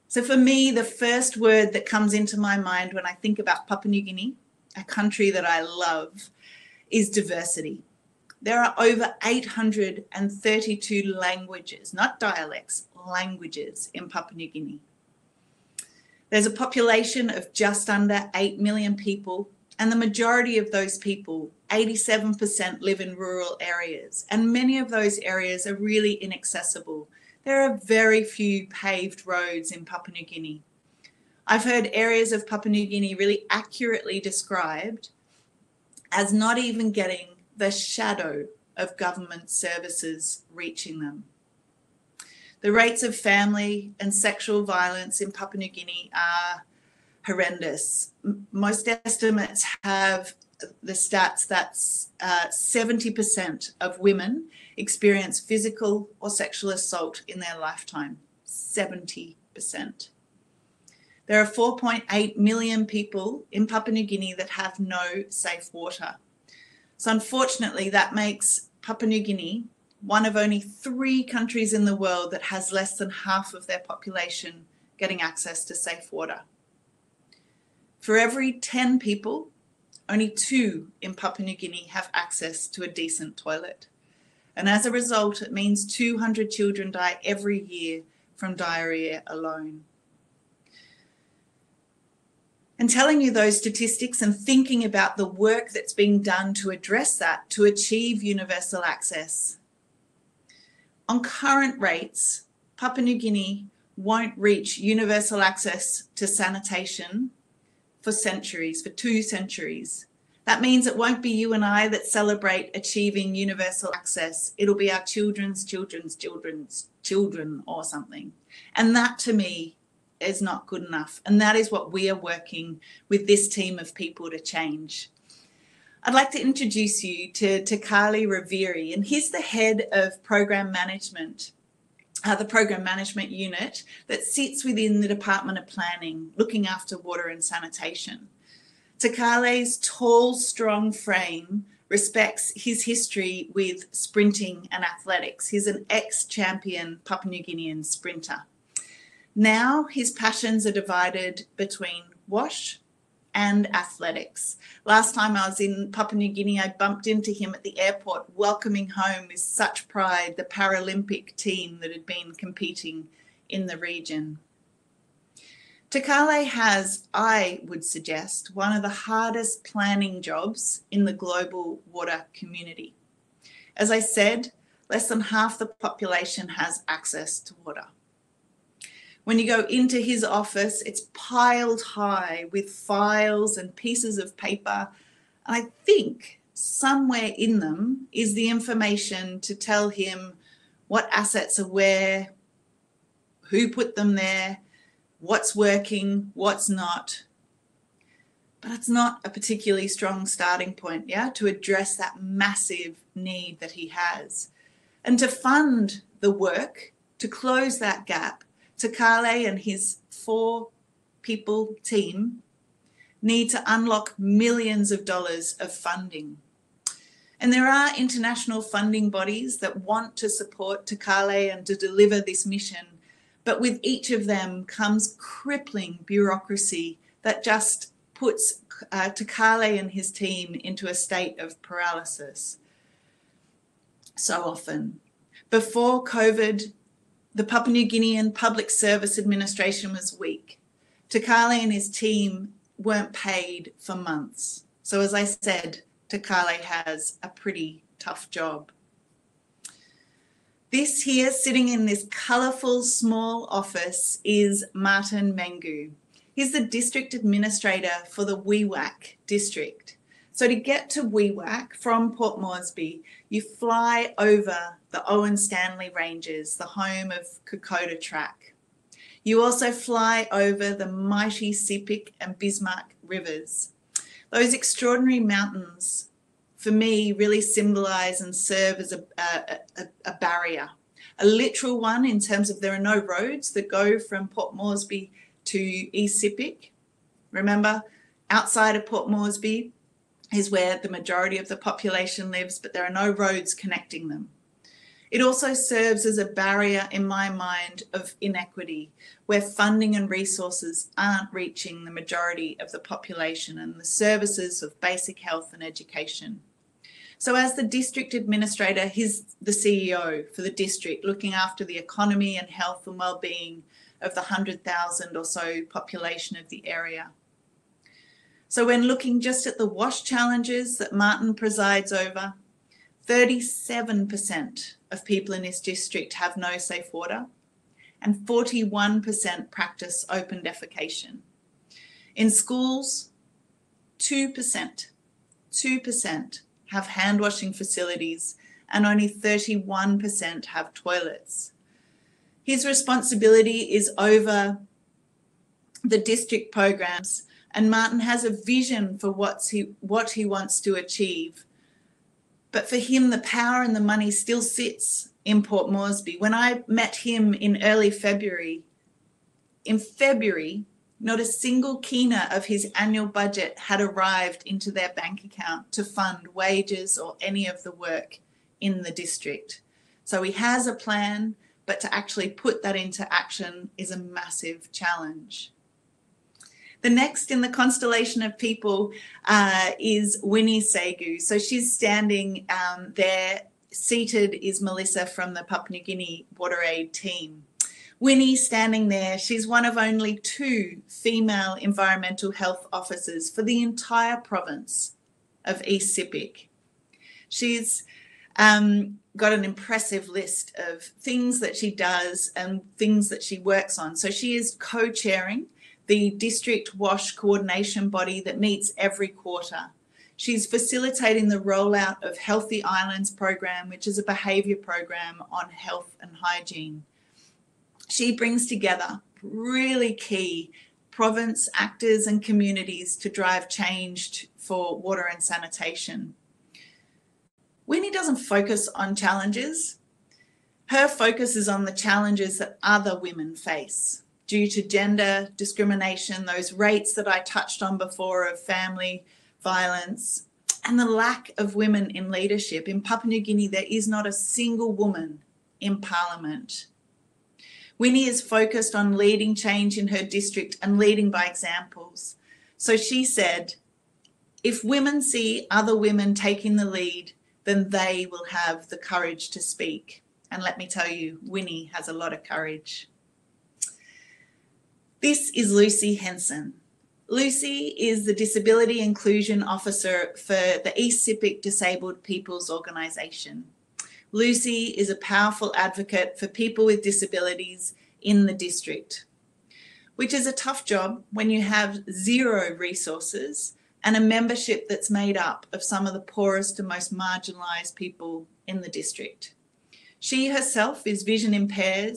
So for me, the first word that comes into my mind when I think about Papua New Guinea, a country that I love, is diversity. There are over 832 languages, not dialects, languages in Papua New Guinea. There's a population of just under 8 million people, and the majority of those people, 87%, live in rural areas. And many of those areas are really inaccessible. There are very few paved roads in Papua New Guinea. I've heard areas of Papua New Guinea really accurately described as not even getting the shadow of government services reaching them. The rates of family and sexual violence in Papua New Guinea are horrendous. Most estimates have the stats that uh, 70% of women experience physical or sexual assault in their lifetime. 70%. There are 4.8 million people in Papua New Guinea that have no safe water. So, unfortunately, that makes Papua New Guinea one of only three countries in the world that has less than half of their population getting access to safe water. For every 10 people, only two in Papua New Guinea have access to a decent toilet. And as a result, it means 200 children die every year from diarrhea alone and telling you those statistics and thinking about the work that's being done to address that to achieve universal access. On current rates, Papua New Guinea won't reach universal access to sanitation for centuries, for two centuries. That means it won't be you and I that celebrate achieving universal access. It'll be our children's children's children's children or something. And that to me is not good enough. And that is what we are working with this team of people to change. I'd like to introduce you to, to Carly Raviri, and he's the head of program management, uh, the program management unit that sits within the Department of Planning, looking after water and sanitation. Takale's tall, strong frame respects his history with sprinting and athletics. He's an ex champion Papua New Guinean sprinter. Now his passions are divided between wash and athletics. Last time I was in Papua New Guinea, I bumped into him at the airport, welcoming home with such pride the Paralympic team that had been competing in the region. Takale has, I would suggest, one of the hardest planning jobs in the global water community. As I said, less than half the population has access to water. When you go into his office, it's piled high with files and pieces of paper. And I think somewhere in them is the information to tell him what assets are where, who put them there, what's working, what's not. But it's not a particularly strong starting point, yeah, to address that massive need that he has. And to fund the work to close that gap, Takale and his four people team need to unlock millions of dollars of funding. And there are international funding bodies that want to support Takale and to deliver this mission. But with each of them comes crippling bureaucracy that just puts uh, Takale and his team into a state of paralysis. So often. Before COVID, the Papua New Guinean Public Service Administration was weak. Takale and his team weren't paid for months. So, as I said, Takale has a pretty tough job. This here, sitting in this colourful small office, is Martin Mengu. He's the district administrator for the Wewak district. So to get to Wewak from Port Moresby, you fly over the Owen Stanley Ranges, the home of Kokoda Track. You also fly over the mighty Sepik and Bismarck rivers. Those extraordinary mountains, for me, really symbolize and serve as a, a, a, a barrier. A literal one in terms of there are no roads that go from Port Moresby to East Sepik. Remember, outside of Port Moresby is where the majority of the population lives, but there are no roads connecting them. It also serves as a barrier in my mind of inequity, where funding and resources aren't reaching the majority of the population and the services of basic health and education. So, as the district administrator, he's the CEO for the district, looking after the economy and health and well-being of the 100,000 or so population of the area. So, when looking just at the WASH challenges that Martin presides over, 37% of people in his district have no safe water, and 41% practice open defecation. In schools, 2%, 2% have hand washing facilities, and only 31% have toilets. His responsibility is over the district programs, and Martin has a vision for what's he, what he wants to achieve but for him, the power and the money still sits in Port Moresby. When I met him in early February, in February, not a single kina of his annual budget had arrived into their bank account to fund wages or any of the work in the district. So he has a plan, but to actually put that into action is a massive challenge. The next in the constellation of people uh, is Winnie Segu. So she's standing um, there. Seated is Melissa from the Papua New Guinea WaterAid team. Winnie standing there, she's one of only two female environmental health officers for the entire province of East Sepik. She's um, got an impressive list of things that she does and things that she works on. So she is co chairing the district WASH coordination body that meets every quarter. She's facilitating the rollout of Healthy Islands program, which is a behaviour program on health and hygiene. She brings together really key province actors and communities to drive change for water and sanitation. Winnie doesn't focus on challenges. Her focus is on the challenges that other women face due to gender discrimination, those rates that I touched on before of family violence, and the lack of women in leadership. In Papua New Guinea, there is not a single woman in parliament. Winnie is focused on leading change in her district and leading by examples. So she said, if women see other women taking the lead, then they will have the courage to speak. And let me tell you, Winnie has a lot of courage. This is Lucy Henson. Lucy is the Disability Inclusion Officer for the East Sepik Disabled People's Organisation. Lucy is a powerful advocate for people with disabilities in the district, which is a tough job when you have zero resources, and a membership that's made up of some of the poorest and most marginalised people in the district. She herself is vision impaired,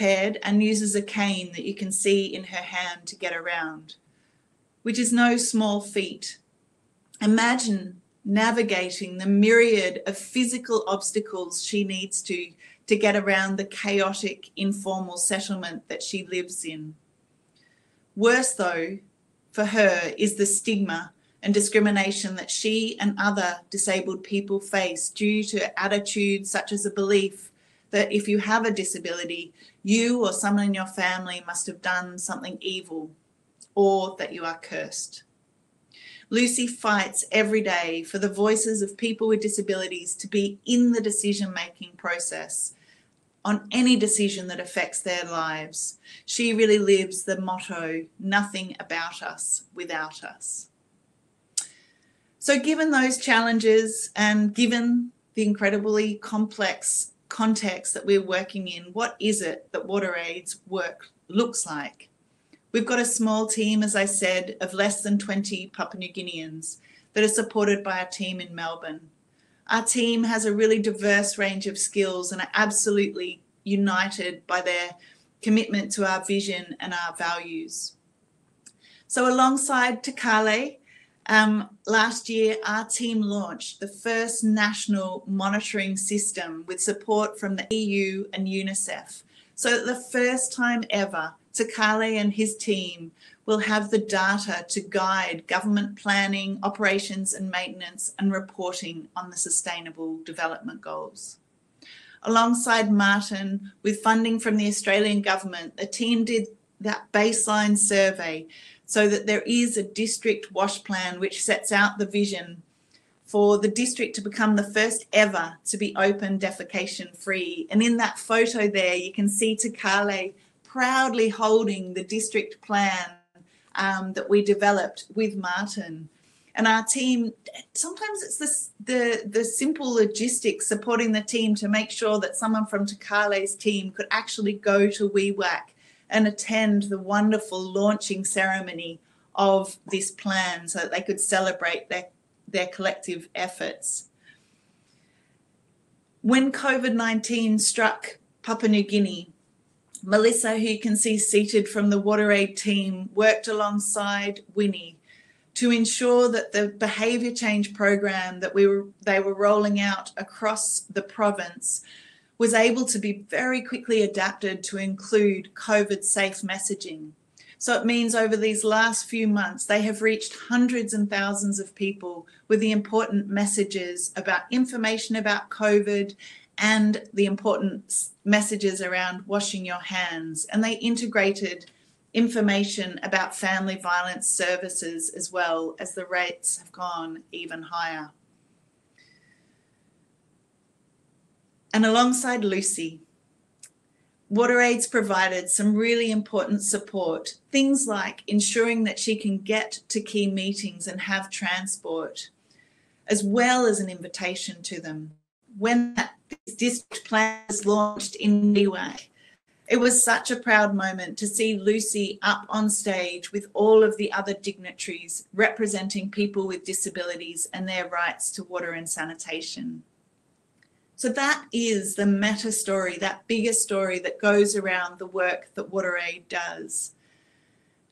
and uses a cane that you can see in her hand to get around, which is no small feat. Imagine navigating the myriad of physical obstacles she needs to to get around the chaotic informal settlement that she lives in. Worse though, for her is the stigma and discrimination that she and other disabled people face due to attitudes such as a belief that if you have a disability, you or someone in your family must have done something evil or that you are cursed. Lucy fights every day for the voices of people with disabilities to be in the decision making process on any decision that affects their lives. She really lives the motto nothing about us without us. So, given those challenges and given the incredibly complex context that we're working in, what is it that WaterAid's work looks like? We've got a small team, as I said, of less than 20 Papua New Guineans that are supported by a team in Melbourne. Our team has a really diverse range of skills and are absolutely united by their commitment to our vision and our values. So, alongside Takale, um, last year, our team launched the first national monitoring system with support from the EU and UNICEF. So, the first time ever, Takale and his team will have the data to guide government planning, operations and maintenance, and reporting on the Sustainable Development Goals. Alongside Martin, with funding from the Australian Government, the team did that baseline survey so that there is a district wash plan which sets out the vision for the district to become the first ever to be open defecation free. And in that photo there, you can see Takale proudly holding the district plan um, that we developed with Martin. And our team, sometimes it's this, the, the simple logistics supporting the team to make sure that someone from Takale's team could actually go to Wewak and attend the wonderful launching ceremony of this plan so that they could celebrate their, their collective efforts. When COVID 19 struck Papua New Guinea, Melissa, who you can see seated from the WaterAid team, worked alongside Winnie to ensure that the behaviour change program that we were they were rolling out across the province was able to be very quickly adapted to include COVID safe messaging. So it means over these last few months, they have reached hundreds and thousands of people with the important messages about information about COVID and the important messages around washing your hands. And they integrated information about family violence services as well as the rates have gone even higher. And alongside Lucy, WaterAid's provided some really important support, things like ensuring that she can get to key meetings and have transport, as well as an invitation to them. When that district plan was launched in Wewak, it was such a proud moment to see Lucy up on stage with all of the other dignitaries representing people with disabilities and their rights to water and sanitation. So that is the meta story, that bigger story that goes around the work that WaterAid does.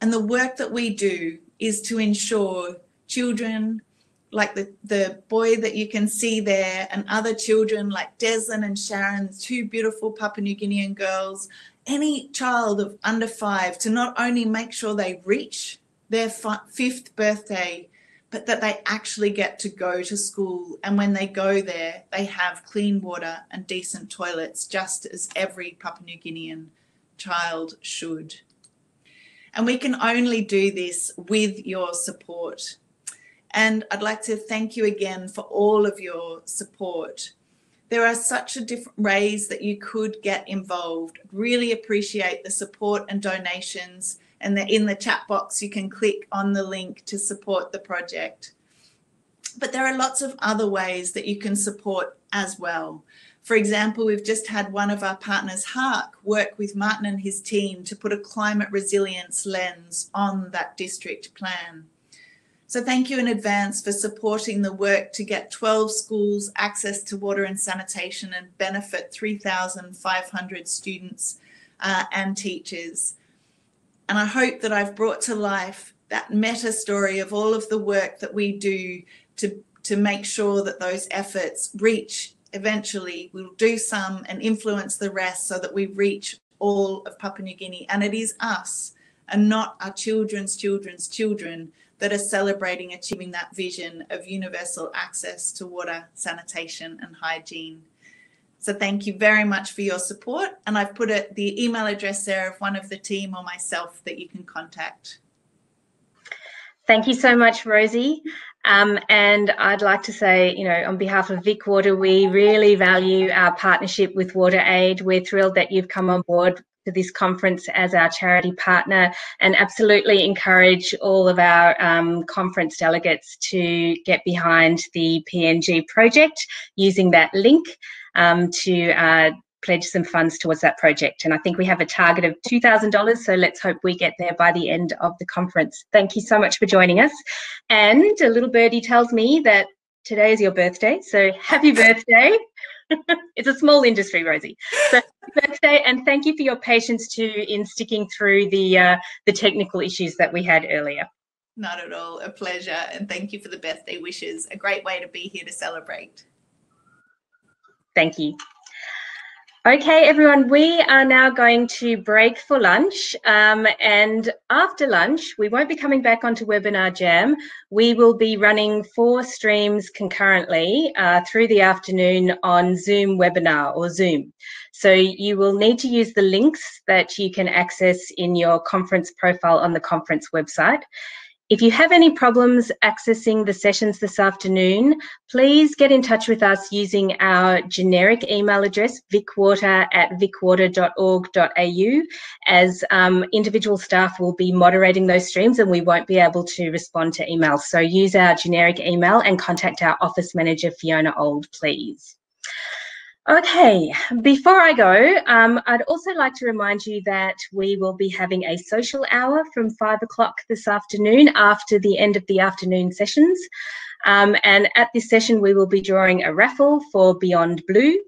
And the work that we do is to ensure children like the, the boy that you can see there and other children like Deslin and Sharon, two beautiful Papua New Guinean girls, any child of under five to not only make sure they reach their fifth birthday but that they actually get to go to school. And when they go there, they have clean water and decent toilets, just as every Papua New Guinean child should. And we can only do this with your support. And I'd like to thank you again for all of your support. There are such a different ways that you could get involved. Really appreciate the support and donations and the, in the chat box you can click on the link to support the project. But there are lots of other ways that you can support as well. For example, we've just had one of our partners, Hark, work with Martin and his team to put a climate resilience lens on that district plan. So thank you in advance for supporting the work to get 12 schools access to water and sanitation and benefit 3,500 students uh, and teachers. And I hope that I've brought to life that meta story of all of the work that we do to, to make sure that those efforts reach eventually, we'll do some and influence the rest so that we reach all of Papua New Guinea. And it is us and not our children's children's children that are celebrating achieving that vision of universal access to water, sanitation, and hygiene. So thank you very much for your support. And I've put it, the email address there of one of the team or myself that you can contact. Thank you so much, Rosie. Um, and I'd like to say, you know, on behalf of Vic Water, we really value our partnership with WaterAid. We're thrilled that you've come on board for this conference as our charity partner and absolutely encourage all of our um, conference delegates to get behind the PNG project using that link um, to uh, pledge some funds towards that project. And I think we have a target of $2,000. So let's hope we get there by the end of the conference. Thank you so much for joining us. And a little birdie tells me that today is your birthday. So happy birthday. it's a small industry, Rosie. So birthday, and thank you for your patience too in sticking through the uh, the technical issues that we had earlier. Not at all. A pleasure, and thank you for the birthday wishes. A great way to be here to celebrate. Thank you. Okay, everyone, we are now going to break for lunch. Um, and after lunch, we won't be coming back onto Webinar Jam. We will be running four streams concurrently uh, through the afternoon on Zoom webinar or Zoom. So you will need to use the links that you can access in your conference profile on the conference website. If you have any problems accessing the sessions this afternoon, please get in touch with us using our generic email address, vicwater at vicwater.org.au, as um, individual staff will be moderating those streams and we won't be able to respond to emails. So use our generic email and contact our office manager, Fiona Old, please. Okay, before I go, um, I'd also like to remind you that we will be having a social hour from five o'clock this afternoon after the end of the afternoon sessions. Um, and at this session, we will be drawing a raffle for Beyond Blue.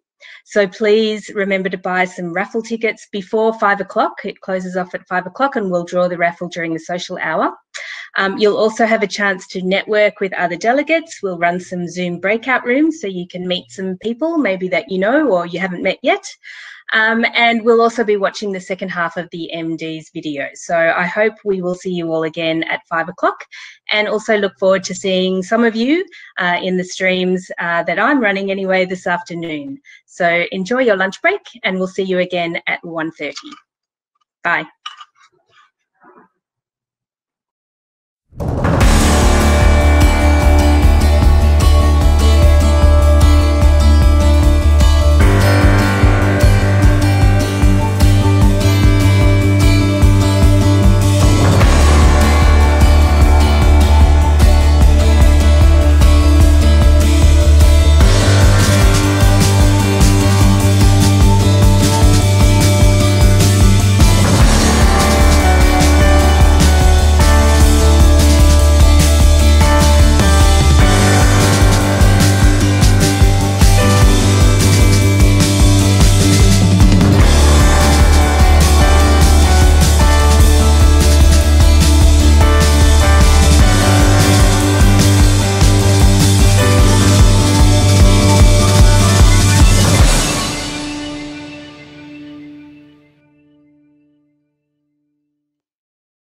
So please remember to buy some raffle tickets before five o'clock. It closes off at five o'clock and we'll draw the raffle during the social hour. Um, you'll also have a chance to network with other delegates. We'll run some Zoom breakout rooms so you can meet some people maybe that you know or you haven't met yet. Um, and we'll also be watching the second half of the MD's video. So I hope we will see you all again at five o'clock and also look forward to seeing some of you uh, in the streams uh, that I'm running anyway this afternoon. So enjoy your lunch break and we'll see you again at 1.30. Bye.